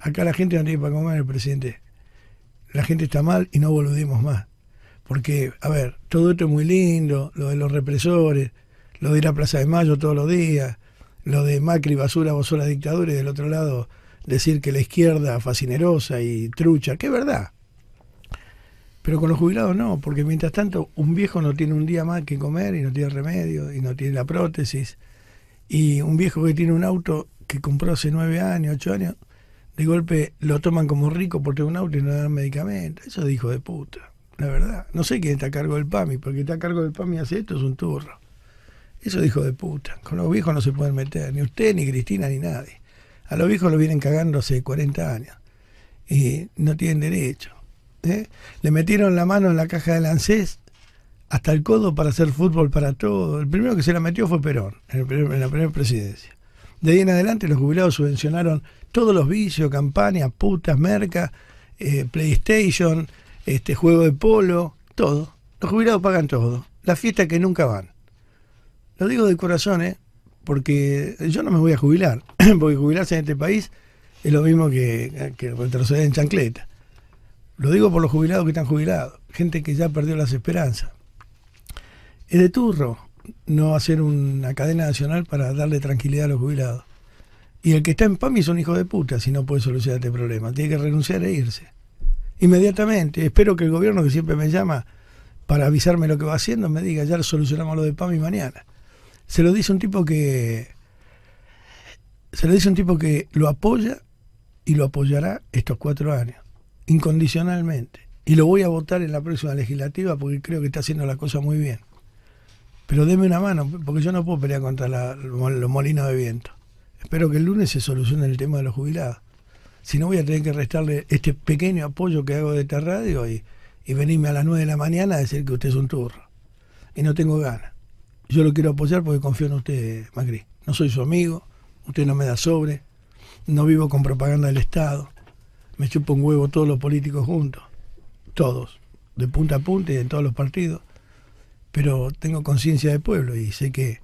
Acá la gente no tiene para comer, el presidente. La gente está mal y no boludimos más. Porque, a ver, todo esto es muy lindo, lo de los represores, lo de ir a Plaza de Mayo todos los días, lo de Macri, basura, vos sos la dictadura y del otro lado decir que la izquierda fascinerosa y trucha, que es verdad. Pero con los jubilados no, porque mientras tanto un viejo no tiene un día más que comer y no tiene remedio y no tiene la prótesis. Y un viejo que tiene un auto que compró hace nueve años, ocho años, de golpe lo toman como rico por tener un auto y no dan medicamentos. Eso es hijo de puta, la verdad. No sé quién está a cargo del PAMI, porque está a cargo del PAMI hace esto, es un turro. Eso es hijo de puta. Con los viejos no se pueden meter, ni usted, ni Cristina, ni nadie. A los viejos lo vienen cagando hace 40 años y no tienen derecho. ¿eh? Le metieron la mano en la caja del ANSES hasta el codo para hacer fútbol para todo. El primero que se la metió fue Perón, en, la primera presidencia. De ahí en adelante los jubilados subvencionaron todos los vicios, campañas, putas, merca, eh, PlayStation, este juego de polo, todo. Los jubilados pagan todo. Las fiestas que nunca van. Lo digo de corazón, ¿eh? porque yo no me voy a jubilar, porque jubilarse en este país es lo mismo que, que retroceder en chancleta. Lo digo por los jubilados que están jubilados, gente que ya perdió las esperanzas. Es de turro no hacer una cadena nacional para darle tranquilidad a los jubilados. Y el que está en PAMI es un hijo de puta si no puede solucionar este problema. Tiene que renunciar e irse. Inmediatamente. Espero que el gobierno que siempre me llama para avisarme lo que va haciendo me diga, ya solucionamos lo de PAMI mañana. Se lo dice un tipo que se lo dice un tipo que lo apoya y lo apoyará estos cuatro años, incondicionalmente. Y lo voy a votar en la próxima legislativa porque creo que está haciendo la cosa muy bien. Pero deme una mano, porque yo no puedo pelear contra la- los molinos de viento. Espero que el lunes se solucione el tema de los jubilados. Si no, voy a tener que restarle este pequeño apoyo que hago de esta radio y, venirme a las 9 de la mañana a decir que usted es un turro. Y no tengo ganas. Yo lo quiero apoyar porque confío en usted, Macri. No soy su amigo, usted no me da sobre, no vivo con propaganda del Estado. Me chupo un huevo todos los políticos juntos, todos, de punta a punta y en todos los partidos. Pero tengo conciencia de pueblo y sé que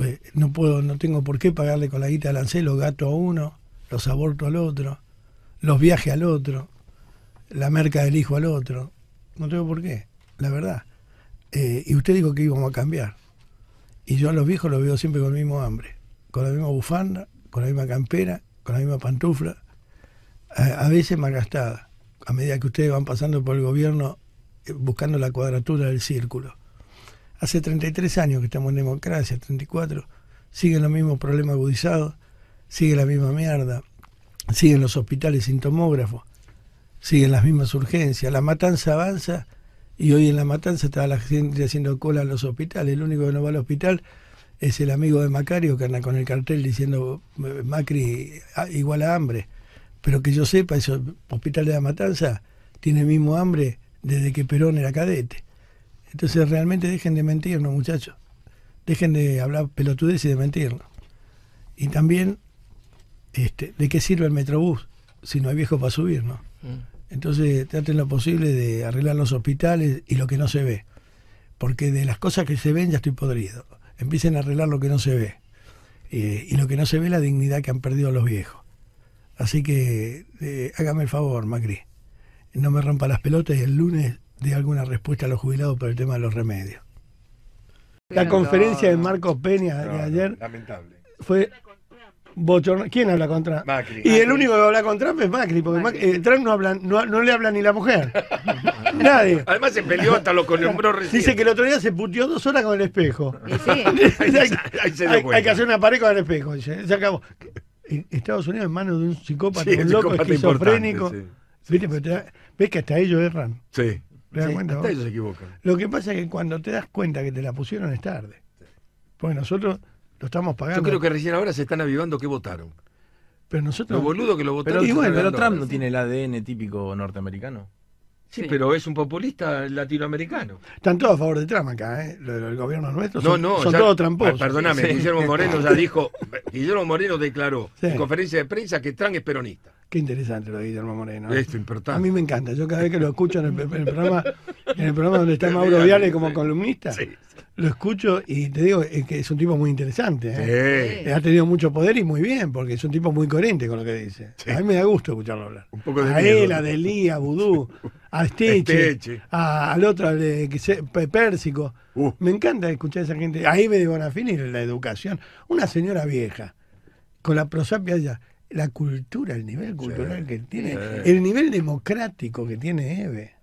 eh, no puedo, no tengo por qué pagarle con la guita del ANSES los gatos a uno, los abortos al otro, los viajes al otro, la merca del hijo al otro. No tengo por qué, la verdad. Eh, y usted dijo que íbamos a cambiar. Y yo a los viejos los veo siempre con el mismo hambre, con la misma bufanda, con la misma campera, con la misma pantufla, a, a veces más gastada, a medida que ustedes van pasando por el gobierno eh, buscando la cuadratura del círculo. Hace 33 años que estamos en democracia, 34, siguen los mismos problemas agudizados, sigue la misma mierda, siguen los hospitales sin tomógrafo, siguen las mismas urgencias, la matanza avanza y hoy en la matanza está la gente haciendo cola en los hospitales, el único que no va al hospital es el amigo de Macario que anda con el cartel diciendo eh, Macri ah, igual a hambre, pero que yo sepa, ese hospital de la matanza tiene el mismo hambre desde que Perón era cadete. Entonces realmente dejen de mentirnos, muchachos. Dejen de hablar pelotudez y de mentirnos. Y también, este, ¿de qué sirve el Metrobús si no hay viejo para subir, no? Entonces traten lo posible de arreglar los hospitales y lo que no se ve. Porque de las cosas que se ven ya estoy podrido. Empiecen a arreglar lo que no se ve. Eh, y lo que no se ve es la dignidad que han perdido los viejos. Así que eh, hágame el favor, Macri. No me rompa las pelotas y el lunes dé alguna respuesta a los jubilados por el tema de los remedios. La conferencia de. Marcos Peña de ayer Lamentable. fue bochorno- ¿Quién habla contra? Macri. Y el único que habla con Trump es Macri, porque Macri. Macri- eh, Trump no, habla, no, no le habla ni la mujer. Nadie. Además se peleó hasta lo nombró recién. Dice que el otro día se puteó dos horas con el espejo. Y sí. hay, ahí se dio hay- cuenta. hay que hacer una pared con el espejo. dice. Se acabó. Estados Unidos en manos de un psicópata, Sí, un loco psicópata esquizofrénico. importante, ¿Viste? Pero te da- ves que hasta ellos erran. Sí. ¿Te das Sí, cuenta hasta ellos se equivocan. Lo que pasa es que cuando te das cuenta que te la pusieron es tarde. Porque nosotros lo estamos pagando. Yo creo que recién ahora se están avivando que votaron. Pero nosotros. Los boludos que lo votaron. Pero, están bueno, pero Trump ahora. no tiene el ADN típico norteamericano. Sí, Sí. pero es un populista latinoamericano. Están todos a favor de Trump acá, ¿eh? Lo del gobierno nuestro. No, son, no, son ya- todos tramposos. Perdóname, Sí. Guillermo Moreno ya dijo, Guillermo Moreno declaró Sí. en conferencia de prensa que Trump es peronista. Qué interesante lo de Guillermo Moreno. ¿eh? Esto importante. A mí me encanta. Yo cada vez que lo escucho en el, en el programa, en el programa donde está Mauro Viale como columnista, Sí, lo escucho y te digo es que es un tipo muy interesante. ¿eh? sí. Ha tenido mucho poder y muy bien, porque es un tipo muy coherente con lo que dice. A mí me da gusto escucharlo hablar. Un poco de a miedo. él, a Delí, a Vudú, a Esteche. a- al otro, al Pérsico. Uh. Me encanta escuchar a esa gente. A Eve de Bonafini, la educación. Una señora vieja, con la prosapia ella. La cultura, el nivel cultural que tiene, Sí. el nivel democrático que tiene Eve.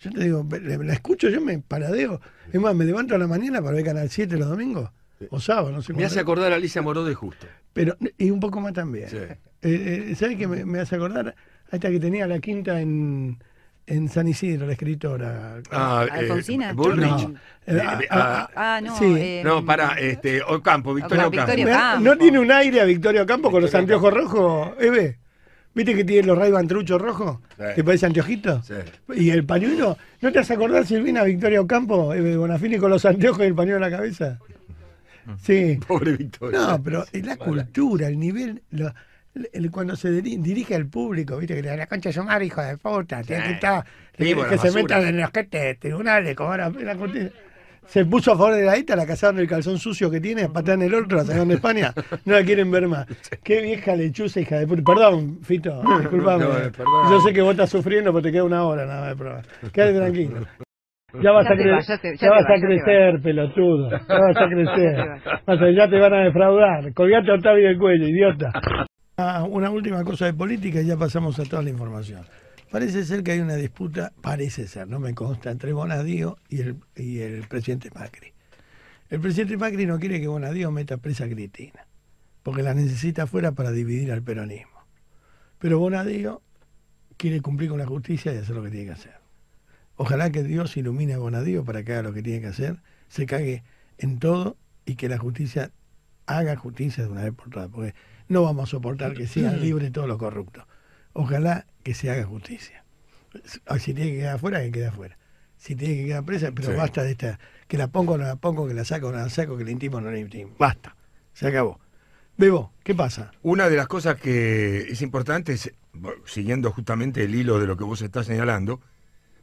Yo te digo, la escucho, yo me paradeo. Es más, me levanto a la mañana para ver Canal 7 los domingos. O sábado, no sé Me hace acordar a Alicia Moró de Justo. Pero, y un poco más también. Sí. Eh, eh, ¿Sabes qué me, me hace acordar? A esta que tenía la quinta en, en San Isidro, la escritora. Ah, ¿Alfonsina? Bullrich. No. Eh, ah, ah, Ah, no. Sí. eh, No, para, este, Ocampo, Victoria Ocampo. Victoria. Ocampo. ¿No tiene un aire a Victoria Ocampo con los anteojos rojos, Eve? ¿Viste que tiene los ray truchos rojos? Sí. ¿Te parece anteojitos? Sí. ¿Y el pañuelo? ¿No te has acordado, Silvina, Victoria Ocampo, Eve Bonafini con los anteojos y el pañuelo en la cabeza? Sí. Pobre Victoria. No, pero la cultura, el nivel, lo- cuando se diri- dirige al público, viste que le da la concha de su madre, hijo de puta, tiene que se metan en los que te- tribunales, como ahora la corte- se puso a favor de la ETA, la casaron el calzón sucio que tiene, patean el otro, la sacaron de España, no la quieren ver más. Qué vieja lechuza, hija de puta. Perdón, Fito, disculpame. No, eh, perdón. Yo sé que vos estás sufriendo, pero te queda una hora nada más de programa. Quédate tranquilo. Ya vas Ya a, va, ya te- ya ya te vas va, a crecer, pelotudo. Ya vas a crecer. Ya te van a defraudar. Colgate a Octavio del cuello, idiota. Una última cosa de política y ya pasamos a toda la información. Parece ser que hay una disputa, parece ser, no me consta, entre Bonadío y el, y el presidente Macri. El presidente Macri no quiere que Bonadío meta presa a Cristina, porque la necesita afuera para dividir al peronismo. Pero Bonadío quiere cumplir con la justicia y hacer lo que tiene que hacer. Ojalá que Dios ilumine a Bonadío para que haga lo que tiene que hacer, se cague en todo y que la justicia haga justicia de una vez por todas, porque no vamos a soportar que sean libres todos los corruptos. Ojalá que se haga justicia. Si tiene que quedar afuera, que quede afuera. Si tiene que quedar presa, pero Sí. basta de esta, que la pongo o no la pongo, que la saco o no la saco, que la intimo o no la intimo. Basta, se acabó. Bebo, ¿qué pasa? Una de las cosas que es importante es, siguiendo justamente el hilo de lo que vos estás señalando,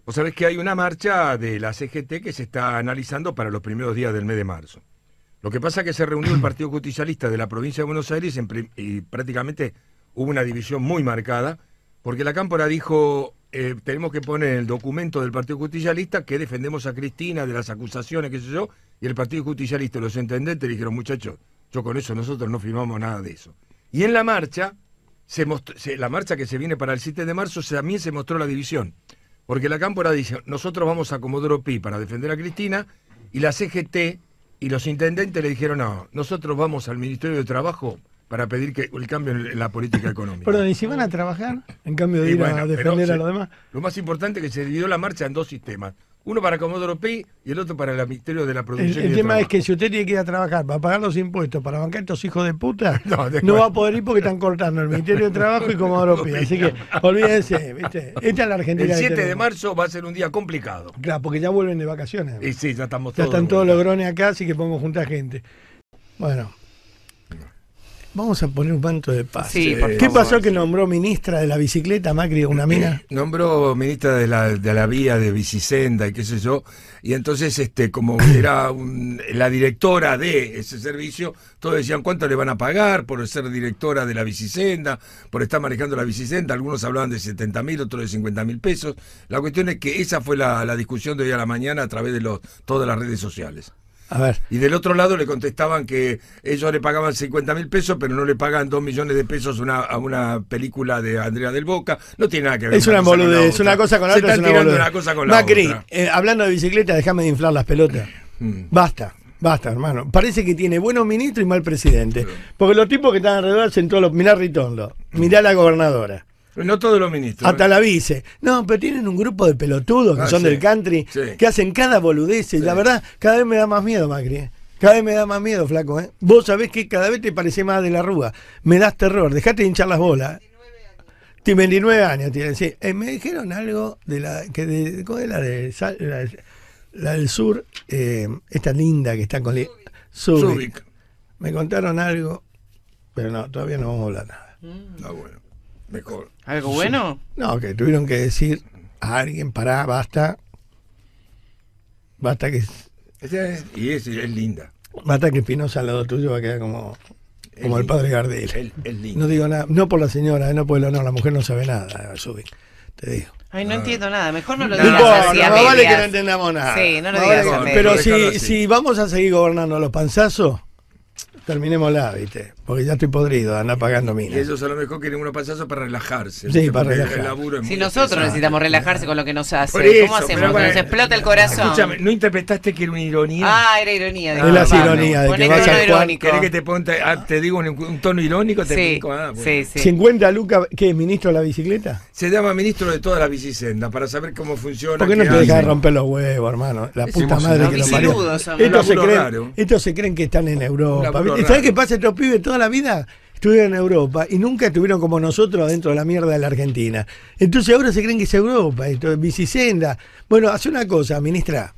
vos sabés que hay una marcha de la CGT que se está analizando para los primeros días del mes de marzo. Lo que pasa es que se reunió el Partido Justicialista de la provincia de Buenos Aires y prácticamente hubo una división muy marcada, porque la Cámpora dijo, eh, tenemos que poner en el documento del Partido Justicialista que defendemos a Cristina de las acusaciones, qué sé yo, y el Partido Justicialista, los intendentes dijeron, muchachos, yo con eso nosotros no firmamos nada de eso. Y en la marcha, se mostró- se- la marcha que se viene para el 7 de marzo, se- también se mostró la división. Porque la Cámpora dice, nosotros vamos a Comodoro Pi para defender a Cristina, y la CGT y los intendentes le dijeron, no, nosotros vamos al Ministerio de Trabajo para pedir que el cambio en la política económica. Perdón, ¿y si van a trabajar en cambio de Y ir bueno, a defender a los demás? Lo más importante es que se dividió la marcha en dos sistemas. Uno para Comodoro Pi y el otro para el Ministerio de la Producción. el tema es que si usted tiene que ir a trabajar para pagar los impuestos, para bancar estos hijos de puta, No, va a poder ir porque están cortando el Ministerio de Trabajo y Comodoro Pi. Así que olvídense, ¿viste? Esta es la Argentina. El que 7 de marzo va a ser un día complicado. Claro, porque ya vuelven de vacaciones. Y sí, ya estamos ya todos. están de todos vuelta. los grones acá, así que podemos juntar gente. Bueno, vamos a poner un manto de paz. Sí, por ¿Qué favor. pasó que nombró ministra de la bicicleta Macri una mina? Nombró ministra de la, de la vía de Bicisenda y qué sé yo, y entonces este como era un- la directora de ese servicio, todos decían cuánto le van a pagar por ser directora de la Bicisenda, por estar manejando la Bicisenda, algunos hablaban de 70 mil, otros de 50 mil pesos. La cuestión es que esa fue la, la discusión de hoy a la mañana a través de los, todas las redes sociales. A ver, Y del otro lado le contestaban que ellos le pagaban 50 mil pesos, pero no le pagan 2 millones de pesos una- a una película de Andrea del Boca. No tiene nada que ver. es una la boludez, otra. una cosa con la Se otra. es están una tirando boludez. una cosa con la Macri, otra. eh, hablando de bicicleta, déjame de inflar las pelotas. Mm. Basta, basta, hermano. Parece que tiene buenos ministros y mal presidente. Porque los tipos que están alrededor hacen todos los. Mirá Ritondo, mirá la gobernadora, No todos los ministros. hasta ¿eh? la vice. No, pero tienen un grupo de pelotudos que Ah, son sí, del country, sí. que hacen cada boludez. Y la verdad, cada vez me da más miedo, Macri. ¿eh? Cada vez me da más miedo, flaco. ¿eh? Vos sabés que cada vez te parece más de la rúa. Me das terror. Dejate de hinchar las bolas. Tiene 29 años, tiene. Sí. Eh, me dijeron algo de la. que de, ¿Cómo es la de. La, de- la del sur? eh, esta linda que está con. Me contaron algo, pero no, todavía no vamos a hablar nada. Ah, bueno. Mejor. ¿Algo bueno? No, que tuvieron que decir a alguien, pará, basta. Basta que, Esa es- y es, es linda. basta que Espinosa al lado tuyo va a quedar como, como el padre. Gardel. Es, es linda. No digo nada, no por la señora, eh, no por el honor, la mujer no sabe nada, Zubik, te digo. Ay, no entiendo nada. Mejor no lo No No digas importa, así a vale que no entendamos nada. Sí, no lo digas vale a que- medias. Pero si, si vamos a seguir gobernando a los panzazos, terminémosla, ¿viste? Porque ya estoy podrido de andar pagando Y minas. ellos a lo mejor quieren unos pasazos para relajarse. Sí, para Porque relajar. El laburo es Si nosotros pesado. necesitamos relajarse con lo que nos hace, eso, ¿cómo hacemos? pero Que bueno, nos explota el corazón. Escúchame, ¿no interpretaste que era una ironía? Ah, era ironía. Es las disculpame. ironías de que Poné vas a irónico. ¿Querés que te, ponte, ah, te digo un, un tono irónico? Te Sí, ah, bueno. sí, sí. 50 lucas, ¿qué es ministro de la bicicleta? Se llama ministro de toda la bicicenda para saber cómo funciona. ¿Por qué no qué te dejas de romper los huevos, hermano? La puta madre que lo parió. se, estos se creen que están en Europa. ¿Sabes raro. qué pasa? Estos pibes toda la vida estuvieron en Europa y nunca estuvieron como nosotros dentro de la mierda de la Argentina. Entonces ahora se creen que es Europa, esto es bicicenda. Bueno, hace una cosa, ministra.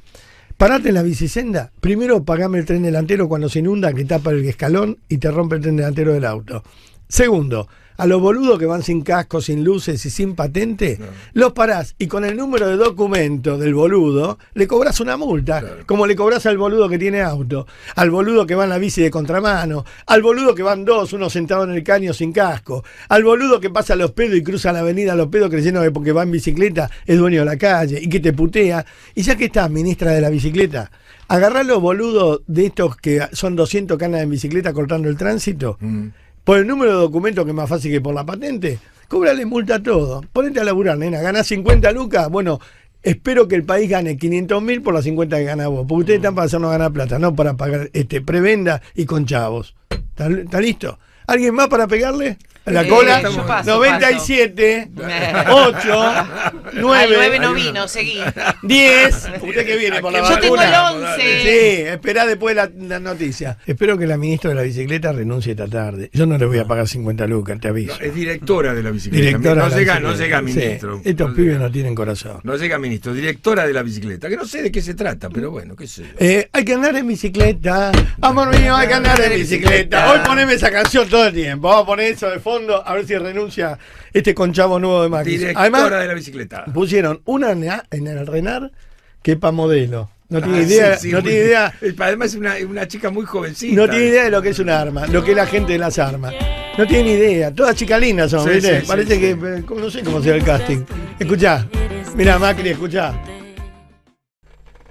Parate en la bicicenda. Primero pagame el tren delantero cuando se inunda, que tapa el escalón y te rompe el tren delantero del auto. Segundo, a los boludos que van sin casco, sin luces y sin patente, los parás y con el número de documento del boludo le cobras una multa, Claro. como le cobras al boludo que tiene auto, al boludo que va en la bici de contramano, al boludo que van dos, uno sentado en el caño sin casco, al boludo que pasa a los pedos y cruza la avenida a los pedos creyendo que porque va en bicicleta es dueño de la calle y que te putea. Y ya que estás, ministra de la bicicleta, agarrá los boludos de estos que son 200 canas en bicicleta cortando el tránsito Mm. Por el número de documentos que es más fácil que por la patente, Cóbrale multa a todo. Ponete a laburar, nena. Ganás 50 lucas. Bueno, espero que el país gane 500 mil por las 50 que gana vos. Porque ustedes están para hacernos ganar plata, no para pagar este prebenda y con chavos. ¿Está, está listo? ¿Alguien más para pegarle? ¿A la Eh, cola? yo paso, 97, paso. 8, Al 9, 9 no vino, seguí. 10. Usted que viene por la Yo tengo vacuna. el 11. Sí, espera después la, la noticia. Espero que la ministra de la bicicleta renuncie esta tarde. Yo no le voy a pagar 50 lucas, te aviso. Es directora de la bicicleta. Directora no llega, no llega Sí, ministro. estos no, pibes llega, no tienen corazón. no llega ministro, directora de la bicicleta. Que no sé de qué se trata, pero bueno, qué sé yo. Eh, hay que andar en bicicleta. Amor mío, hay que andar en bicicleta. Hoy poneme esa canción todo el tiempo. Vamos a poner eso de fondo a ver si renuncia este conchavo nuevo de Macri. Directora Además, de la bicicleta. pusieron una en el Renar que para modelo. No tiene Ah, idea, sí, sí, no muy- tiene idea, Eh, Además es una, una chica muy jovencita. no tiene idea de lo que es un arma, lo que es la gente de las armas. No tiene ni idea. Todas chicas lindas son, Sí, Parece que eh, no sé cómo será el casting. Escuchá. Mira, Macri, escuchá.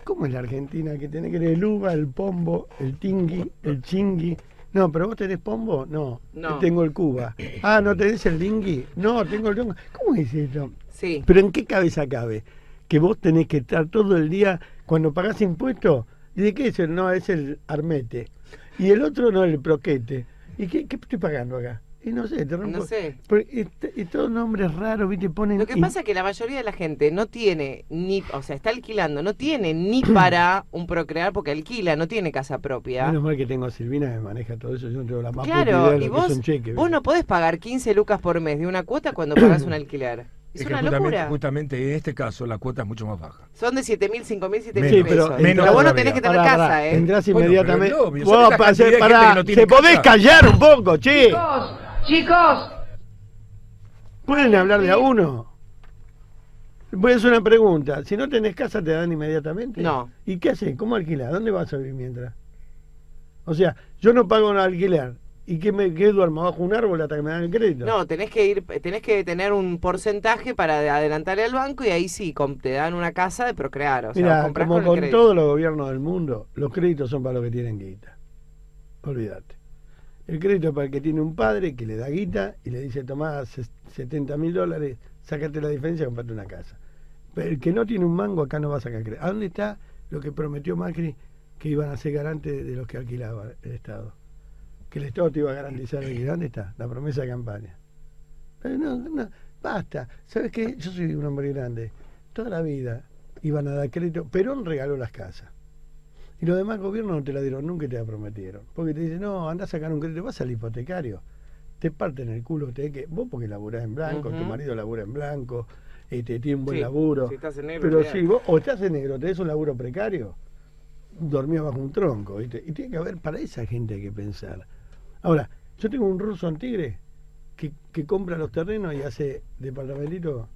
¿Cómo es la Argentina? Que tiene que tener el uva, el pombo, el tingui, el chingui. No, pero vos tenés pombo? No. No. Tengo el cuba. Ah, ¿no tenés el lingui? No, tengo el tongo. ¿Cómo es esto? Sí. Pero ¿en qué cabeza cabe? Que vos tenés que estar todo el día, cuando pagás impuestos, ¿y de qué es el? No, es el armete. Y el otro no, el proquete. ¿Y qué, qué estoy pagando acá? Y no sé, te rompo. No sé. Pero, y, y todos nombres raros, ¿viste? Ponen. Lo que y- pasa es que la mayoría de la gente no tiene ni, o sea, está alquilando, no tiene ni para un procrear porque alquila, no tiene casa propia. Menos mal que tengo a Silvina que maneja todo eso, yo no tengo la más puta idea Claro, de y lo que vos, es un cheque. vos no podés pagar 15 lucas por mes de una cuota cuando pagás un alquiler. Es, Es que una justamente, locura. justamente en este caso la cuota es mucho más baja. Son de 7 mil, 5 mil, 7 Menos. mil Sí, pero pesos. menos pero vos no tenés que tener Pará, casa, pará, ¿eh? Entrás Bueno, inmediatamente. pero es obvio, Vos, ¿sabés la pa- cantidad de gente pará, que no tiene ¿Se podés casa? callar un poco, che? Chicos, chicos, ¿Pueden hablar de a uno? Voy a hacer una pregunta. Si no tenés casa, ¿te dan inmediatamente? No. ¿Y qué haces? ¿Cómo alquilás? ¿Dónde vas a vivir mientras? O sea, yo no pago un alquiler. ¿Y qué, me, qué duermo bajo un árbol hasta que me dan el crédito? No, tenés que ir, tenés que tener un porcentaje para adelantarle al banco y ahí sí, com- te dan una casa de procrear. O sea, como con, con todos los gobiernos del mundo, los créditos son para los que tienen guita. Olvídate. El crédito para el que tiene un padre que le da guita y le dice, tomá ses- 70 mil dólares, sácate la diferencia y comprate una casa. Pero el que no tiene un mango acá no va a sacar crédito. ¿A dónde está lo que prometió Macri que iban a ser garantes de los que alquilaba el Estado? Que el Estado te iba a garantizar el. ¿Dónde está? La promesa de campaña. Pero no, no, basta. ¿Sabes qué? Yo soy un hombre grande. Toda la vida iban a dar crédito. Perón regaló las casas. Y los demás gobiernos no te la dieron nunca y te la prometieron. Porque te dicen, no, anda a sacar un crédito, vas al hipotecario. Te parten el culo, te que vos porque laburás en blanco, tu marido labura en blanco, este, tiene un buen Sí, laburo. si estás en negro, Pero si vos o estás en negro, tenés un laburo precario, dormías bajo un tronco, ¿viste? Y tiene que haber, para esa gente hay que pensar. Ahora, yo tengo un ruso en Tigre que, que compra los terrenos y hace departamentitos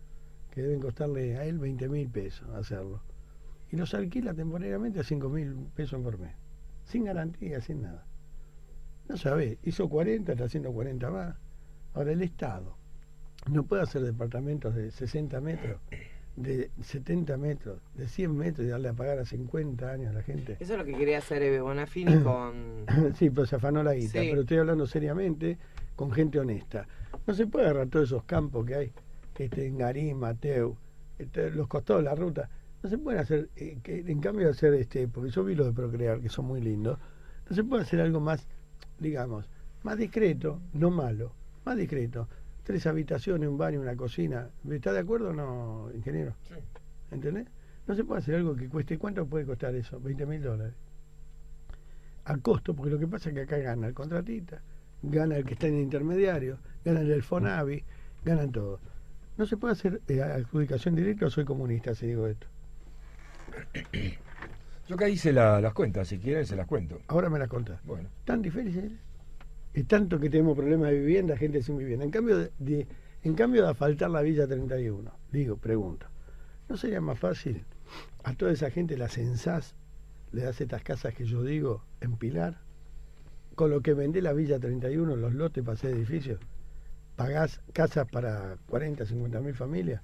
que deben costarle a él 20 mil pesos hacerlo. Y los alquila temporariamente a 5 mil pesos por mes. Sin garantía, sin nada. No sabe, hizo 40, está haciendo 40 más. Ahora el Estado no puede hacer departamentos de 60 metros, de 70 metros, de 100 metros y darle a pagar a 50 años a la gente. Eso es lo que quería hacer Eve Bonafini con... Sí, pero se afanó la guita. Sí. Pero estoy hablando seriamente con gente honesta. No se puede agarrar todos esos campos que hay, este, en Garín, Mateo, este, los costados de la ruta. No se pueden hacer, eh, que, en cambio de hacer, este, porque yo vi los de Procrear, que son muy lindos, no se puede hacer algo más, digamos, más discreto, no malo, más discreto. Tres habitaciones, un baño, una cocina. ¿Está de acuerdo o no, ingeniero? ¿Entendés? No se puede hacer algo que cueste, ¿cuánto puede costar eso? 20 mil dólares a costo, porque lo que pasa es que acá gana el contratista, gana el que está en el intermediario, gana el del Fonavi, ganan todos. No se puede hacer eh, adjudicación directa soy comunista si digo esto. Yo acá hice la- las cuentas, si quieren se las cuento. Ahora me las contás. Bueno, Tan difícil es tanto que tenemos problemas de vivienda, gente sin vivienda. En cambio de, de- en cambio de asfaltar la Villa 31, digo, pregunto, ¿no sería más fácil a toda esa gente la censás, le das estas casas que yo digo en Pilar? Con lo que vendé la Villa 31, los lotes para hacer edificios, pagás casas para 40, 50 mil familias,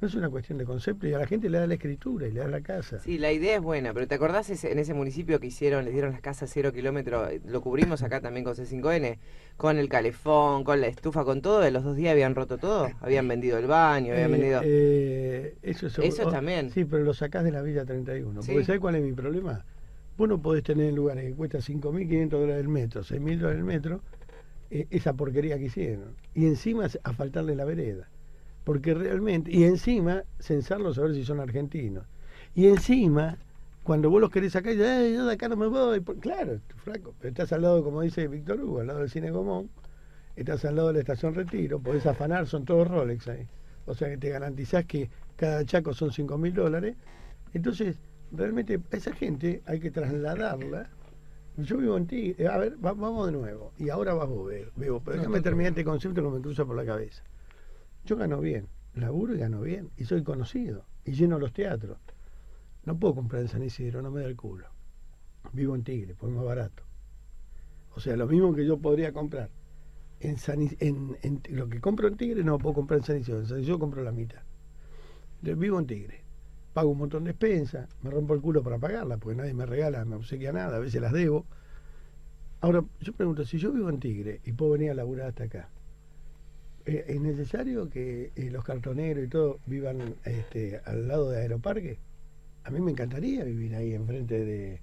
No es una cuestión de concepto y a la gente le da la escritura y le da la casa. Sí, la idea es buena, pero ¿te acordás ese- en ese municipio que hicieron, les dieron las casas cero kilómetros? Lo cubrimos acá también con C5N, con el calefón, con la estufa, con todo. En los dos días habían roto todo. Habían vendido el baño, habían Eh, vendido. eh, eso, es- Eso oh, también. Sí, pero lo sacás de la Villa 31. Sí. Porque ¿sabes cuál es mi problema? Vos no podés tener en lugares que cuesta 5.500 dólares el metro, 6.000 dólares el metro, eh, esa porquería que hicieron. Y encima a faltarle la vereda. Porque realmente, y encima censarlos a ver si son argentinos. Y encima, cuando vos los querés sacar, y, "Ay, yo de acá no me voy. Claro, flaco, pero estás al lado, como dice Víctor Hugo, al lado del Cine Común, estás al lado de la estación Retiro, podés afanar, son todos Rolex ahí. O sea que te garantizás que cada chaco son 5 mil dólares. Entonces, realmente a esa gente hay que trasladarla. Yo vivo en ti, eh, a ver, va- vamos de nuevo. Y ahora vas vos. Bebo, pero déjame terminar este concepto que me cruza por la cabeza. Yo gano bien, laburo y gano bien, y soy conocido, y lleno los teatros. No puedo comprar en San Isidro, no me da el culo. Vivo en Tigre, pues es más barato. O sea, lo mismo que yo podría comprar en, San Is- en, lo que compro en Tigre no lo puedo comprar en San Isidro. En San Isidro compro la mitad. Entonces, vivo en Tigre. Pago un montón de expensas, me rompo el culo para pagarla, porque nadie me regala, me obsequia nada, a veces las debo. Ahora, yo pregunto, si yo vivo en Tigre y puedo venir a laburar hasta acá, ¿es necesario que eh, los cartoneros y todo vivan este, al lado de Aeroparque? A mí me encantaría vivir ahí enfrente de,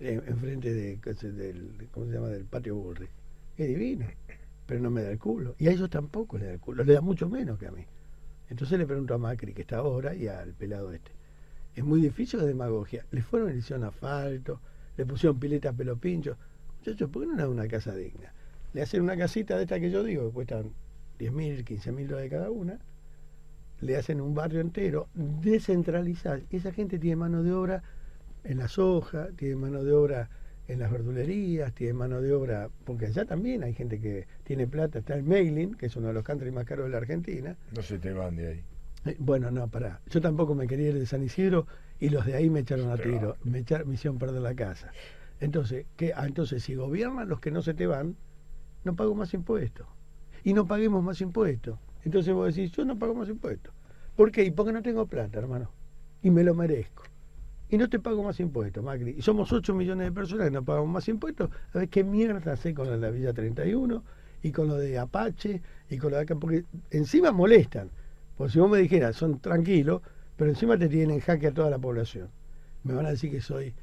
eh, enfrente de, ¿qué sé, del, ¿cómo se llama? del patio Burri. Es divino, pero no me da el culo. Y a ellos tampoco le da el culo, le da mucho menos que a mí. Entonces le pregunto a Macri, que está ahora, y al pelado este. Es muy difícil la demagogia. Le fueron y le hicieron asfalto, le pusieron pileta a pelo pincho. Muchachos, ¿por qué no le dan una casa digna? Le hacen una casita de esta que yo digo, que cuestan 10 mil, 15 mil dólares cada una. Le hacen un barrio entero, descentralizar. Y esa gente tiene mano de obra en la soja, tiene mano de obra en las verdulerías, tiene mano de obra, porque allá también hay gente que tiene plata, está el mailing, que es uno de los country más caros de la Argentina, No se te van de ahí. eh, Bueno, no, pará. Yo tampoco me quería ir de San Isidro y los de ahí me echaron a tiro. Me, echaron, me hicieron perder la casa. Entonces, ¿qué? Ah, entonces, si gobiernan los que no se te van, no pago más impuestos. Y no paguemos más impuestos. Entonces vos decís, yo no pago más impuestos. ¿Por qué? Y porque no tengo plata, hermano. Y me lo merezco. Y no te pago más impuestos, Macri. Y somos 8 millones de personas que no pagamos más impuestos. A ver qué mierda hace con de la Villa 31 y con lo de Apache y con lo de acá. Porque encima molestan. Porque si vos me dijeras, son tranquilos, pero encima te tienen en jaque a toda la población. Me van a decir que soy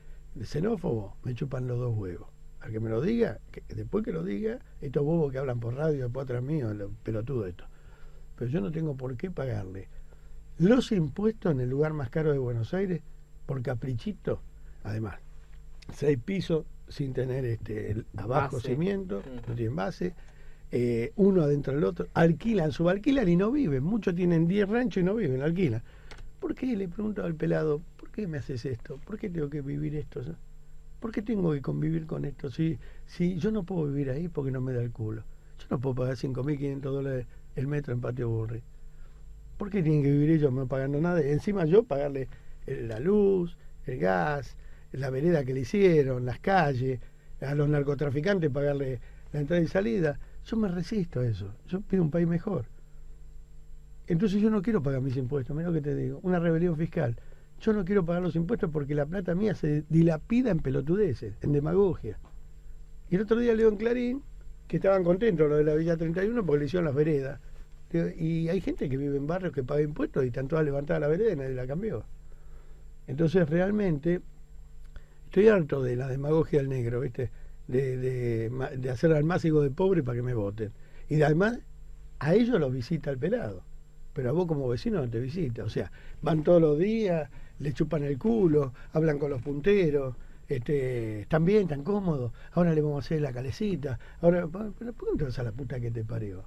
xenófobo, me chupan los dos huevos. Al que me lo diga, que después que lo diga, estos huevos que hablan por radio, después atrás mío, los pelotudos esto. Pero yo no tengo por qué pagarle los impuestos en el lugar más caro de Buenos Aires por caprichito. Además, seis pisos sin tener este el- abajo Base. cimiento, no tienen base, eh, uno adentro del otro, alquilan, subalquilan y no viven. Muchos tienen 10 ranchos y no viven, alquilan. ¿Por qué? Le pregunto al pelado, ¿por qué me haces esto? ¿Por qué tengo que vivir esto? ¿Por qué tengo que convivir con esto? Si, si yo no puedo vivir ahí porque no me da el culo. Yo no puedo pagar 5.500 dólares el metro en Patio Burri. ¿Por qué tienen que vivir ellos no pagando nada? Encima yo pagarle la luz, el gas, la vereda que le hicieron, las calles, a los narcotraficantes pagarle la entrada y salida. Yo me resisto a eso. Yo pido un país mejor. Entonces yo no quiero pagar mis impuestos, lo que te digo, una rebelión fiscal. Yo no quiero pagar los impuestos porque la plata mía se dilapida en pelotudeces, en demagogia. Y el otro día leo en Clarín que estaban contentos los de la Villa 31 porque le hicieron las veredas. Y hay gente que vive en barrios que paga impuestos y están todas levantadas la vereda y nadie la cambió. Entonces realmente estoy harto de la demagogia del negro, ¿viste? De, de, hacer al másico de pobre para que me voten. Y además, a ellos los visita el pelado. Pero a vos como vecino no te visita. O sea, van todos los días, le chupan el culo, hablan con los punteros, este, están bien, están cómodos. Ahora le vamos a hacer la calecita. Ahora, pero ¿por qué te vas a la puta que te parió?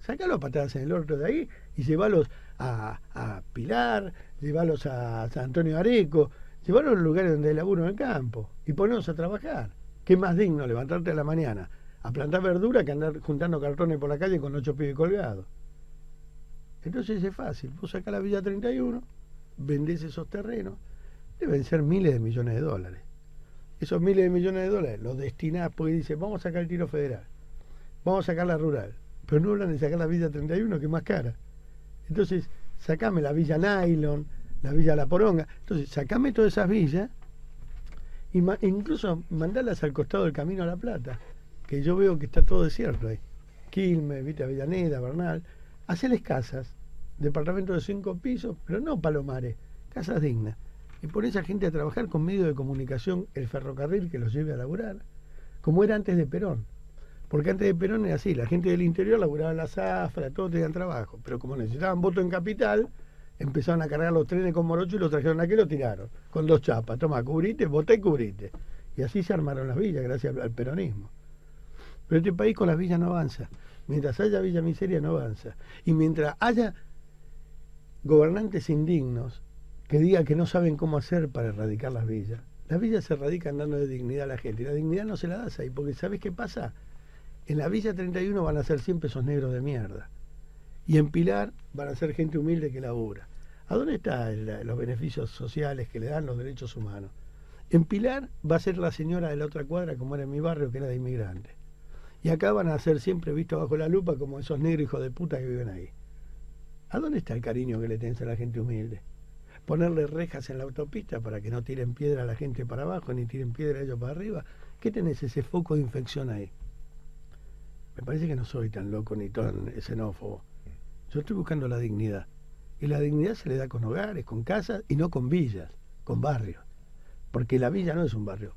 Sácalo a patadas en el orto de ahí y llevalos a, a Pilar, llevalos a San Antonio Areco, llevalos a los lugares donde hay laburo en el campo y ponerlos a trabajar. ¿Qué más digno levantarte a la mañana a plantar verdura que andar juntando cartones por la calle con ocho pibes colgados? Entonces es fácil, vos sacás la Villa 31, vendés esos terrenos, deben ser miles de millones de dólares. Esos miles de millones de dólares los destinás porque dice, vamos a sacar el tiro federal, vamos a sacar la rural, pero no hablan de sacar la Villa 31 que es más cara. Entonces, sacame la Villa Nylon, la Villa La Poronga. Entonces, sacame todas esas villas y ma- incluso mandalas al costado del Camino a la Plata, que yo veo que está todo desierto ahí. Quilmes, Vita Avellaneda, Bernal. Haceles casas, departamentos de cinco pisos, pero no palomares, casas dignas. Y pon esa gente a trabajar con medios de comunicación, el ferrocarril que los lleve a laburar, como era antes de Perón. Porque antes de Perón era así, la gente del interior laburaba en la zafra, todos tenían trabajo. Pero como necesitaban voto en capital, empezaron a cargar los trenes con morocho y los trajeron aquí y lo tiraron. Con dos chapas, toma, cubrite, voté y cubrite. Y así se armaron las villas, gracias al peronismo. Pero este país con las villas no avanza. Mientras haya Villa Miseria no avanza. Y mientras haya gobernantes indignos que digan que no saben cómo hacer para erradicar las villas, las villas se erradican dando dignidad a la gente. Y la dignidad no se la das ahí, porque ¿sabes qué pasa? En la Villa 31 van a ser siempre esos negros de mierda. Y en Pilar van a ser gente humilde que labura. ¿A dónde están los beneficios sociales que le dan los derechos humanos? En Pilar va a ser la señora de la otra cuadra, como era en mi barrio, que era de inmigrante. Y acá van a ser siempre vistos bajo la lupa como esos negros hijos de puta que viven ahí. ¿A dónde está el cariño que le tenés a la gente humilde? Ponerle rejas en la autopista para que no tiren piedra a la gente para abajo, ni tiren piedra a ellos para arriba. ¿Qué tenés ese foco de infección ahí? Me parece que no soy tan loco ni tan xenófobo. Yo estoy buscando la dignidad. Y la dignidad se le da con hogares, con casas y no con villas, con barrios. Porque la villa no es un barrio.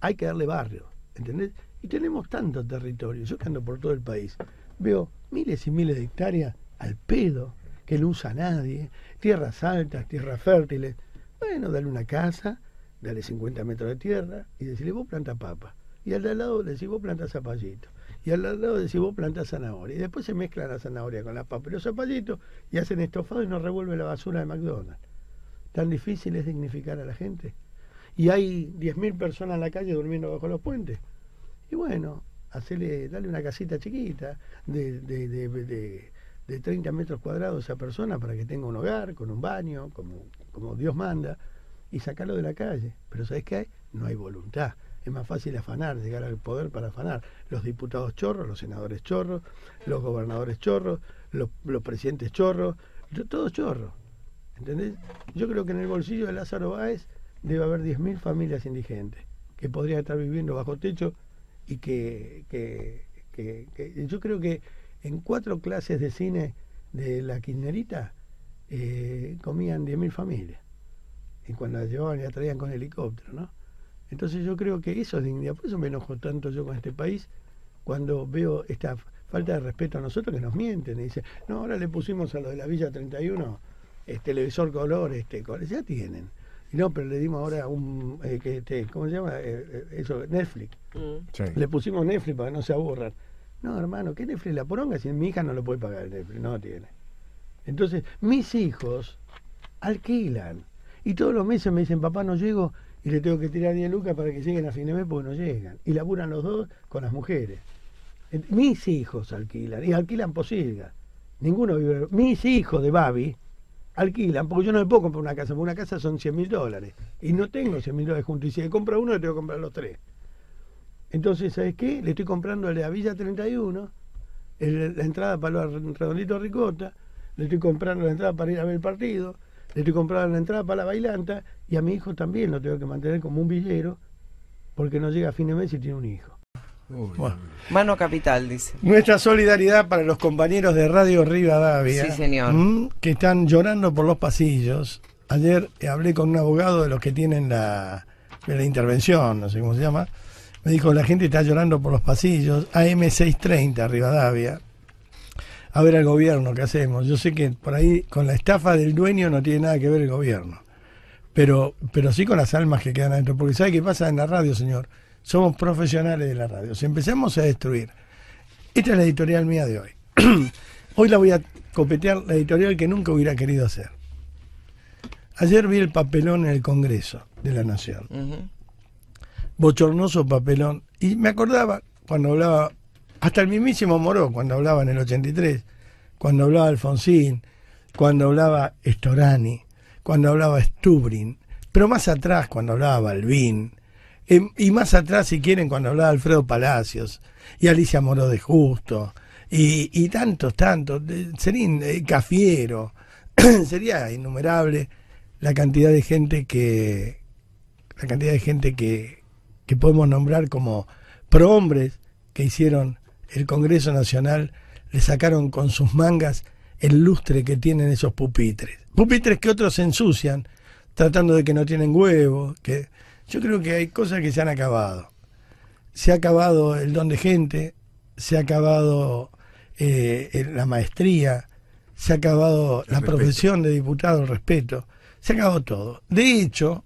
Hay que darle barrio, ¿entendés? Y tenemos tanto territorio. Yo que ando por todo el país, veo miles y miles de hectáreas al pedo, que no usa nadie, tierras altas, tierras fértiles. Bueno, dale una casa, dale 50 metros de tierra y decirle vos planta papa. Y al de al lado le decís vos planta zapallito. Y al lado decís vos planta zanahoria. Y después se mezcla la zanahoria con la papa y los zapallitos y hacen estofado y no revuelve la basura de McDonald's. ¿Tan difícil es dignificar a la gente? Y hay 10.000 personas en la calle durmiendo bajo los puentes. Y bueno, hacerle, dale una casita chiquita de, de, de, de, de 30 metros cuadrados a esa persona para que tenga un hogar, con un baño, como, como Dios manda, y sacarlo de la calle. Pero ¿sabes qué? No hay voluntad. Es más fácil afanar, llegar al poder para afanar. Los diputados chorros, los senadores chorros, los gobernadores chorros, los, los presidentes chorros, todos chorros. ¿Entendés? Yo creo que en el bolsillo de Lázaro Báez debe haber 10.000 familias indigentes que podrían estar viviendo bajo techo y que, que, que, que, yo creo que en cuatro clases de cine de la kirchnerita eh, comían 10.000 familias y cuando las llevaban y las traían con helicóptero, ¿no? Entonces yo creo que eso es dignidad, por eso me enojo tanto yo con este país cuando veo esta falta de respeto a nosotros que nos mienten y dicen, no, ahora le pusimos a lo de la Villa 31 este televisor color, este, ya tienen. Y no, pero le dimos ahora un, eh, que este, ¿cómo se llama? Eh, eso, Netflix. Mm. Sí. Le pusimos Netflix para que no se aburran. No, hermano, ¿qué Netflix la poronga si mi hija no lo puede pagar Netflix? No tiene. Entonces, mis hijos alquilan. Y todos los meses me dicen, papá, no llego y le tengo que tirar 10 lucas para que lleguen a fin de mes porque no llegan. Y laburan los dos con las mujeres. Mis hijos alquilan. Y alquilan posilga. Ninguno vive. Mis hijos de Babi alquilan, porque yo no me puedo comprar una casa, porque una casa son 100 mil dólares. Y no tengo 100 mil dólares juntos. Y si le compro uno, le tengo que comprar los tres. Entonces, ¿sabes qué? Le estoy comprando el de la Villa 31, el, la entrada para los redonditos ricota, le estoy comprando la entrada para ir a ver el partido, le estoy comprando la entrada para la bailanta, y a mi hijo también lo tengo que mantener como un villero, porque no llega a fin de mes y tiene un hijo. Bueno. Mano capital, dice. Nuestra solidaridad para los compañeros de Radio Rivadavia. Sí, señor. Que están llorando por los pasillos. Ayer hablé con un abogado de los que tienen la, la intervención, no sé cómo se llama. Me dijo, la gente está llorando por los pasillos. AM630, Rivadavia. A ver al gobierno, ¿qué hacemos? Yo sé que por ahí con la estafa del dueño no tiene nada que ver el gobierno. Pero, pero sí con las almas que quedan adentro. Porque ¿sabe qué pasa en la radio, señor? Somos profesionales de la radio. Si empezamos a destruir. Esta es la editorial mía de hoy. hoy la voy a copetear la editorial que nunca hubiera querido hacer. Ayer vi el papelón en el Congreso de la Nación. Uh. Bochornoso papelón. Y me acordaba cuando hablaba, hasta el mismísimo Moró, cuando hablaba en el 83, cuando hablaba Alfonsín, cuando hablaba Storani, cuando hablaba Stubrin, pero más atrás, cuando hablaba Balbín, eh, y más atrás, si quieren, cuando hablaba Alfredo Palacios, y Alicia Moró de Justo, y, y tantos, tantos, Serín eh, Cafiero, sería innumerable la cantidad de gente que la cantidad de gente que, que podemos nombrar como prohombres que hicieron el Congreso Nacional, le sacaron con sus mangas el lustre que tienen esos pupitres. Pupitres que otros se ensucian, tratando de que no tienen huevo, que yo creo que hay cosas que se han acabado. Se ha acabado el don de gente, se ha acabado eh, la maestría, se ha acabado la profesión de diputado, el respeto, se ha acabado todo. De hecho,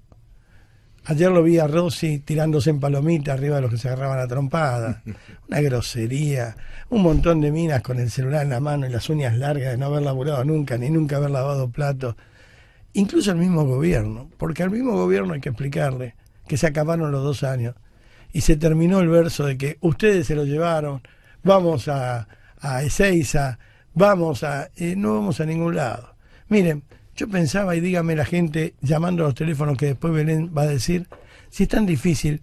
ayer lo vi a Rossi tirándose en palomita arriba de los que se agarraban a trompada, una grosería, un montón de minas con el celular en la mano y las uñas largas de no haber laburado nunca, ni nunca haber lavado platos. Incluso el mismo gobierno, porque al mismo gobierno hay que explicarle que se acabaron los dos años y se terminó el verso de que ustedes se lo llevaron, vamos a, a Ezeiza, vamos a... Eh, no vamos a ningún lado. Miren, yo pensaba, y dígame la gente llamando a los teléfonos que después Belén va a decir, si es tan difícil,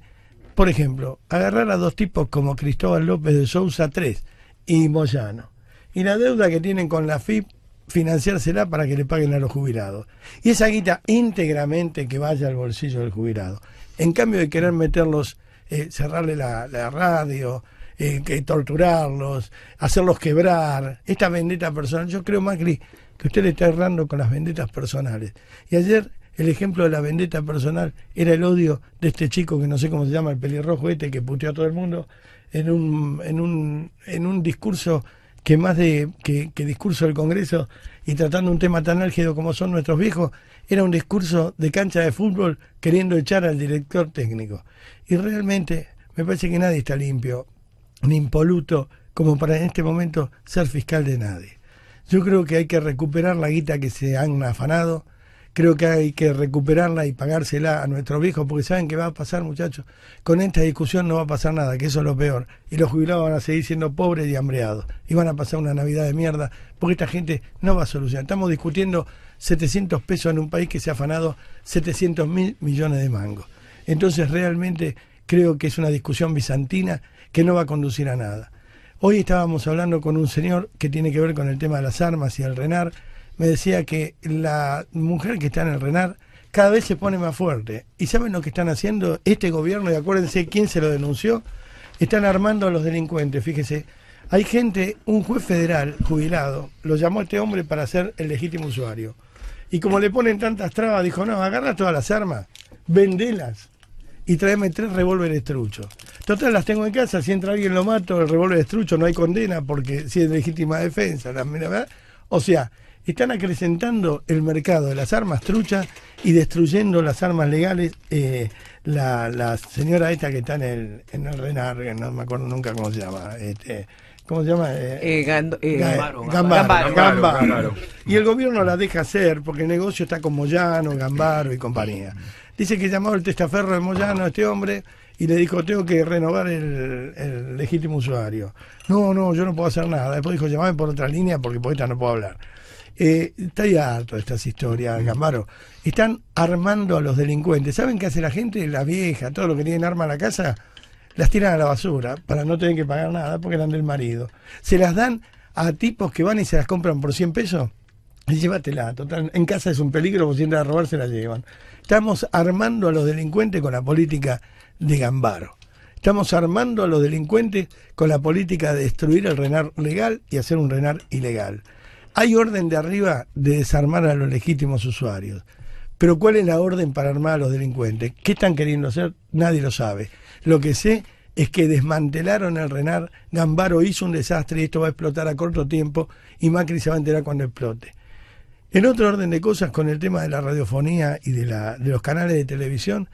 por ejemplo, agarrar a dos tipos como Cristóbal López de Sousa, tres, y Moyano, y la deuda que tienen con la FIP, financiársela para que le paguen a los jubilados. Y esa guita íntegramente que vaya al bolsillo del jubilado. En cambio de querer meterlos, eh, cerrarle la, radio, eh, que torturarlos, hacerlos quebrar, esta vendetta personal. Yo creo, Macri, usted le está errando con las vendetas personales. Y ayer el ejemplo de la vendetta personal era el odio de este chico que no sé cómo se llama, el pelirrojo este, que puteó a todo el mundo en un, en un, en un discurso que más de que, discurso del Congreso y tratando un tema tan álgido como son nuestros viejos, era un discurso de cancha de fútbol queriendo echar al director técnico. Y realmente me parece que nadie está limpio ni impoluto como para en este momento ser fiscal de nadie. Yo creo que hay que recuperar la guita que se han afanado, creo que hay que recuperarla y pagársela a nuestros viejos, porque saben que va a pasar, muchachos. Con esta discusión no va a pasar nada, que eso es lo peor. Y los jubilados van a seguir siendo pobres y hambreados. Y van a pasar una Navidad de mierda, porque esta gente no va a solucionar. Estamos discutiendo 700 pesos en un país que se ha afanado 700 mil millones de mangos. Entonces, realmente creo que es una discusión bizantina que no va a conducir a nada. Hoy estábamos hablando con un señor que tiene que ver con el tema de las armas y el RENAR. Me decía que la mujer que está en el RENAR cada vez se pone más fuerte. ¿Y saben lo que están haciendo este gobierno? Y acuérdense quién se lo denunció. Están armando a los delincuentes. Fíjese, hay gente, un juez federal jubilado, lo llamó a este hombre para ser el legítimo usuario. Y como le ponen tantas trabas, dijo, no, agarra todas las armas, vendelas y tráeme tres revólveres truchos. Total, las tengo en casa, si entra alguien lo mato, el revólver es trucho, no hay condena porque si es legítima defensa. La, o sea, están acrecentando el mercado de las armas truchas y destruyendo las armas legales. Eh, la, señora esta que está en el, en el RENAR, no me acuerdo nunca cómo se llama, este, ¿cómo se llama? Eh, Gambaro, Gambaro, Y el gobierno la deja hacer porque el negocio está con Moyano, Gambaro y compañía. Dice que llamó el testaferro de Moyano a este hombre y le dijo, tengo que renovar el, legítimo usuario. No, no, yo no puedo hacer nada. Después dijo, llamame por otra línea porque por esta no puedo hablar. Eh, está ya harto de estas historias, Gambaro. Están armando a los delincuentes. ¿Saben qué hace la gente? La vieja, todo lo que tienen arma en la casa, las tiran a la basura para no tener que pagar nada porque eran del marido. Se las dan a tipos que van y se las compran por 100 pesos. Y llévatela, total, en casa es un peligro, porque si entran a robar se la llevan. Estamos armando a los delincuentes con la política de Gambaro. Estamos armando a los delincuentes con la política de destruir el RENAR legal y hacer un RENAR ilegal. Hay orden de arriba de desarmar a los legítimos usuarios. Pero ¿cuál es la orden para armar a los delincuentes? ¿Qué están queriendo hacer? Nadie lo sabe. Lo que sé es que desmantelaron el RENAR, Gambaro hizo un desastre y esto va a explotar a corto tiempo y Macri se va a enterar cuando explote. En otro orden de cosas, con el tema de la radiofonía y de, la, de los canales de televisión,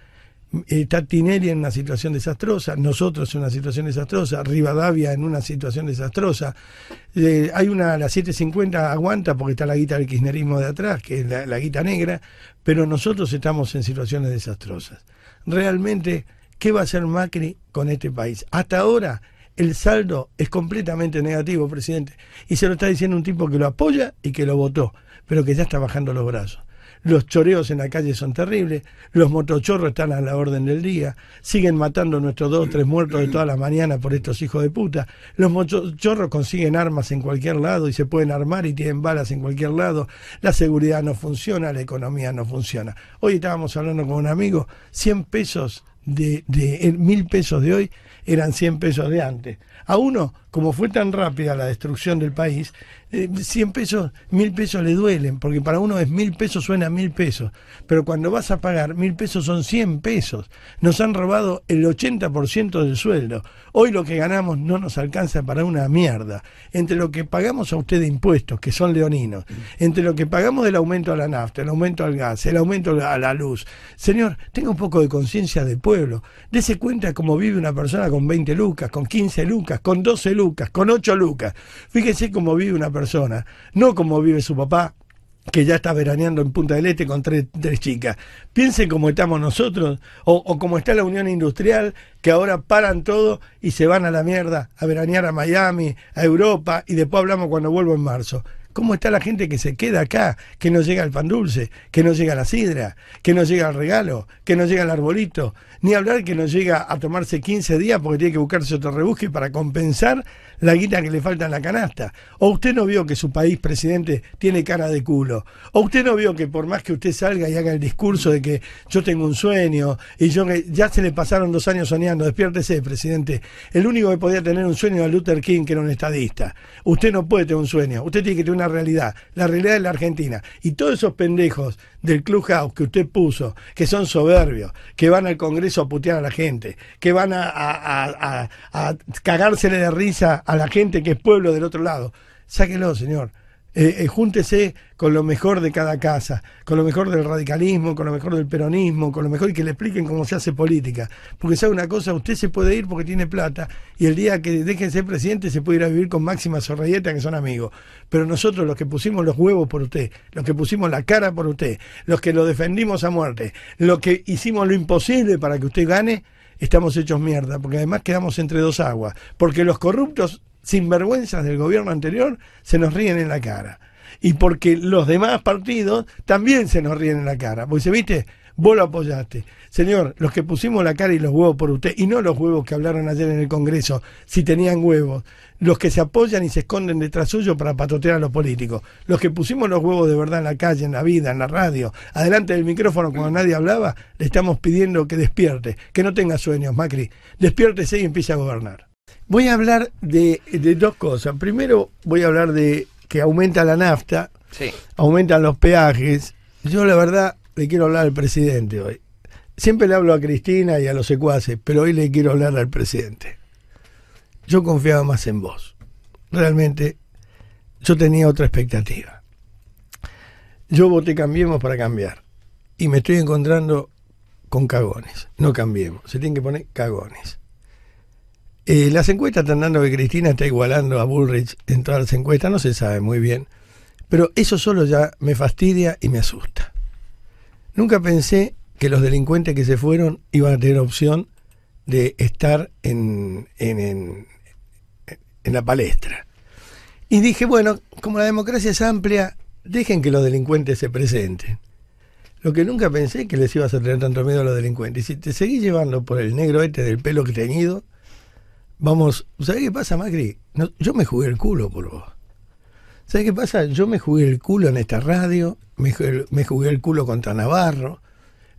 está Tinelli en una situación desastrosa, nosotros en una situación desastrosa, Rivadavia en una situación desastrosa. Eh, hay una, la 750 aguanta porque está la guita del kirchnerismo de atrás, que es la, la guita negra, pero nosotros estamos en situaciones desastrosas. Realmente, ¿qué va a hacer Macri con este país? Hasta ahora el saldo es completamente negativo, presidente. Y se lo está diciendo un tipo que lo apoya y que lo votó, pero que ya está bajando los brazos. los choreos en la calle son terribles, los motochorros están a la orden del día, siguen matando nuestros dos o tres muertos de toda la mañana por estos hijos de puta, los motochorros consiguen armas en cualquier lado y se pueden armar y tienen balas en cualquier lado, la seguridad no funciona, la economía no funciona. Hoy estábamos hablando con un amigo, 100 pesos de, de mil pesos de hoy eran 100 pesos de antes. A uno, como fue tan rápida la destrucción del país, eh, 100 pesos, mil pesos le duelen, porque para uno es mil pesos suena mil pesos, pero cuando vas a pagar mil pesos son 100 pesos. Nos han robado el 80% del sueldo. Hoy lo que ganamos no nos alcanza para una mierda. Entre lo que pagamos a usted de impuestos, que son leoninos, entre lo que pagamos del aumento a la nafta, el aumento al gas, el aumento a la luz. Señor, tenga un poco de conciencia del pueblo. Dese cuenta cómo vive una persona con 20 lucas, con 15 lucas, con 12 lucas, con 8 lucas. Fíjese cómo vive una persona, no como vive su papá, que ya está veraneando en Punta del Este con tres, tres chicas. Piense cómo estamos nosotros, o, o cómo está la Unión Industrial, que ahora paran todo y se van a la mierda a veranear a Miami, a Europa, y después hablamos cuando vuelvo en marzo. ¿Cómo está la gente que se queda acá, que no llega el pan dulce, que no llega la sidra, que no llega el regalo, que no llega el arbolito? Ni hablar que no llega a tomarse 15 días porque tiene que buscarse otro rebusque para compensar la guita que le falta en la canasta. O usted no vio que su país, presidente, tiene cara de culo. O usted no vio que por más que usted salga y haga el discurso de que yo tengo un sueño y yo ya se le pasaron dos años soñando, despiértese, presidente. El único que podía tener un sueño era Luther King, que era un estadista. Usted no puede tener un sueño, usted tiene que tener una realidad. La realidad es la Argentina. Y todos esos pendejos del Clubhouse que usted puso, que son soberbios, que van al Congreso a putear a la gente, que van a, a, a, a cagársele de risa a la gente que es pueblo del otro lado. Sáquelo, señor. Eh, eh, júntese con lo mejor de cada casa, con lo mejor del radicalismo, con lo mejor del peronismo, con lo mejor y que le expliquen cómo se hace política. Porque sabe una cosa, usted se puede ir porque tiene plata y el día que deje de ser presidente se puede ir a vivir con Máxima Sorrayeta, que son amigos. Pero nosotros, los que pusimos los huevos por usted, los que pusimos la cara por usted, los que lo defendimos a muerte, los que hicimos lo imposible para que usted gane, estamos hechos mierda, porque además quedamos entre dos aguas. Porque los corruptos sinvergüenzas del gobierno anterior se nos ríen en la cara. Y porque los demás partidos también se nos ríen en la cara. Porque se viste, vos lo apoyaste. Señor, los que pusimos la cara y los huevos por usted, y no los huevos que hablaron ayer en el Congreso, si tenían huevos, los que se apoyan y se esconden detrás suyo para patotear a los políticos, los que pusimos los huevos de verdad en la calle, en la vida, en la radio, adelante del micrófono cuando nadie hablaba, le estamos pidiendo que despierte, que no tenga sueños, Macri, despiértese y empiece a gobernar. Voy a hablar de, de, dos cosas. Primero voy a hablar de que aumenta la nafta, Sí. aumentan los peajes. Yo la verdad le quiero hablar al presidente hoy. Siempre le hablo a Cristina y a los secuaces, pero hoy le quiero hablar al presidente. Yo confiaba más en vos. Realmente yo tenía otra expectativa. Yo voté Cambiemos para cambiar. Y me estoy encontrando con cagones. No cambiemos. Se tienen que poner cagones. Eh, las encuestas están dando que Cristina está igualando a Bullrich en todas las encuestas, no se sabe muy bien. Pero eso solo ya me fastidia y me asusta. Nunca pensé que los delincuentes que se fueron iban a tener opción de estar en, en, en, en la palestra. Y dije, bueno, como la democracia es amplia, dejen que los delincuentes se presenten. Lo que nunca pensé que les ibas a tener tanto miedo a los delincuentes. Y si te seguís llevando por el negro este del pelo que teñido, vamos, ¿sabés qué pasa, Macri? Yo me jugué el culo por vos. ¿Sabés qué pasa? Yo me jugué el culo en esta radio, me, me jugué el culo contra Navarro,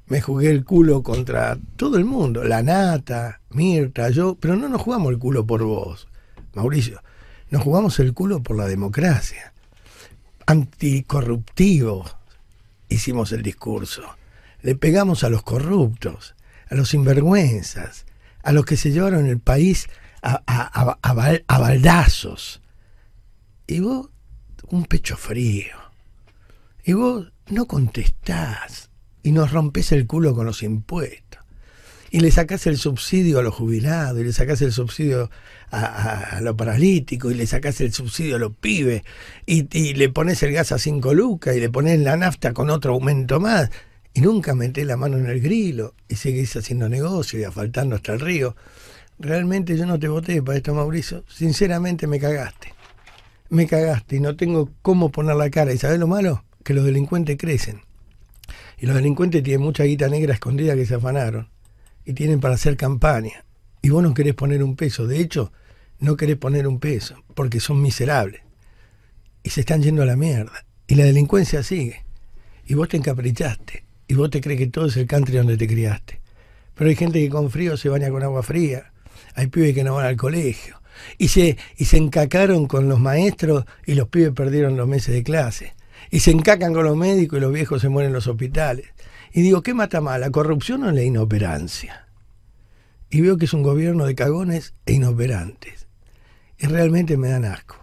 me jugué el culo contra todo el mundo, la Nata, Mirta, yo, pero no nos jugamos el culo por vos, Mauricio, nos jugamos el culo por la democracia. Anticorruptivo hicimos el discurso. Le pegamos a los corruptos, a los sinvergüenzas, a los que se llevaron el país a, a- a- a bal- a baldazos. Y vos, un pecho frío. Y vos no contestás y nos rompés el culo con los impuestos. Y le sacás el subsidio a los jubilados, y le sacás el subsidio a los paralíticos, y le sacás el subsidio a los pibes, y, y le pones el gas a 5 lucas, y le pones la nafta con otro aumento más, y nunca metés la mano en el grilo, y seguís haciendo negocio y asfaltando hasta el río. Realmente yo no te voté para esto, Mauricio. Sinceramente me cagaste me cagaste y no tengo cómo poner la cara. ¿Y sabes lo malo? Que los delincuentes crecen. Y los delincuentes tienen mucha guita negra escondida que se afanaron. Y tienen para hacer campaña. Y vos no querés poner un peso. De hecho, no querés poner un peso. Porque son miserables. Y se están yendo a la mierda. Y la delincuencia sigue. Y vos te encaprichaste. Y vos te crees que todo es el country donde te criaste. Pero hay gente que con frío se baña con agua fría. Hay pibes que no van al colegio. Y se, y se encacaron con los maestros y los pibes perdieron los meses de clase. Y se encacan con los médicos y los viejos se mueren en los hospitales. Y digo, ¿qué mata más, la corrupción o la inoperancia? Y veo que es un gobierno de cagones e inoperantes. Y realmente me dan asco.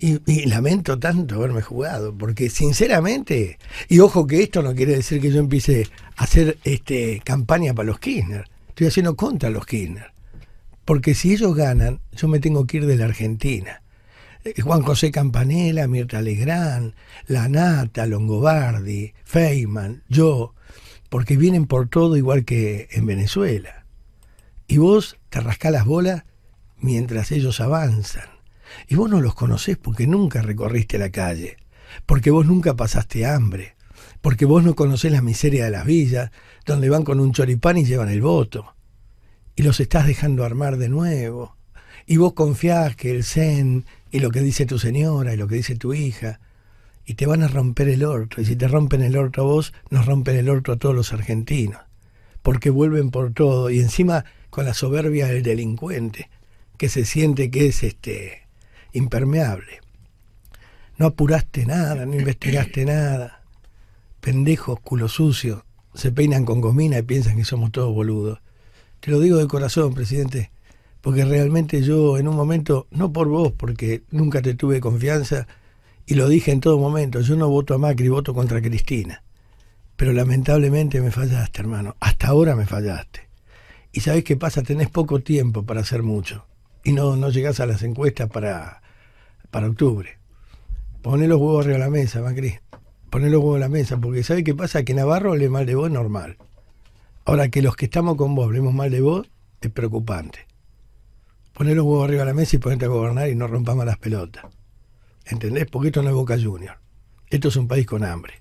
Y, lamento tanto haberme jugado, porque sinceramente, y ojo que esto no quiere decir que yo empiece a hacer este, campaña para los Kirchner, estoy haciendo contra los Kirchner. Porque si ellos ganan, yo me tengo que ir de la Argentina. Eh, Juan José Campanella, Mirta Legrand, La Nata, Longobardi, Feynman, yo, porque vienen por todo igual que en Venezuela. Y vos te rascás las bolas mientras ellos avanzan. Y vos no los conocés porque nunca recorriste la calle, porque vos nunca pasaste hambre, porque vos no conocés la miseria de las villas, donde van con un choripán y llevan el voto. Y los estás dejando armar de nuevo. Y vos confiás que el zen y lo que dice tu señora y lo que dice tu hija, y te van a romper el orto. Y si te rompen el orto a vos, nos rompen el orto a todos los argentinos. Porque vuelven por todo. Y encima con la soberbia del delincuente, que se siente que es este impermeable. No apuraste nada, no investigaste nada. Pendejos, culo sucio, se peinan con gomina y piensan que somos todos boludos. Te lo digo de corazón, presidente, porque realmente yo en un momento, no por vos, porque nunca te tuve confianza, y lo dije en todo momento, yo no voto a Macri, voto contra Cristina. Pero lamentablemente me fallaste, hermano. Hasta ahora me fallaste. Y sabés qué pasa, tenés poco tiempo para hacer mucho. Y no, no llegás a las encuestas para, para octubre. Poné los huevos arriba de la mesa, Macri. Poné los huevos a la mesa, porque ¿sabés qué pasa? Que Navarro hable mal de vos normal. Ahora que los que estamos con vos hablemos mal de vos es preocupante. Poné los huevos arriba de la mesa y ponete a gobernar y no rompamos las pelotas. ¿Entendés? Porque esto no es Boca Junior. Esto es un país con hambre.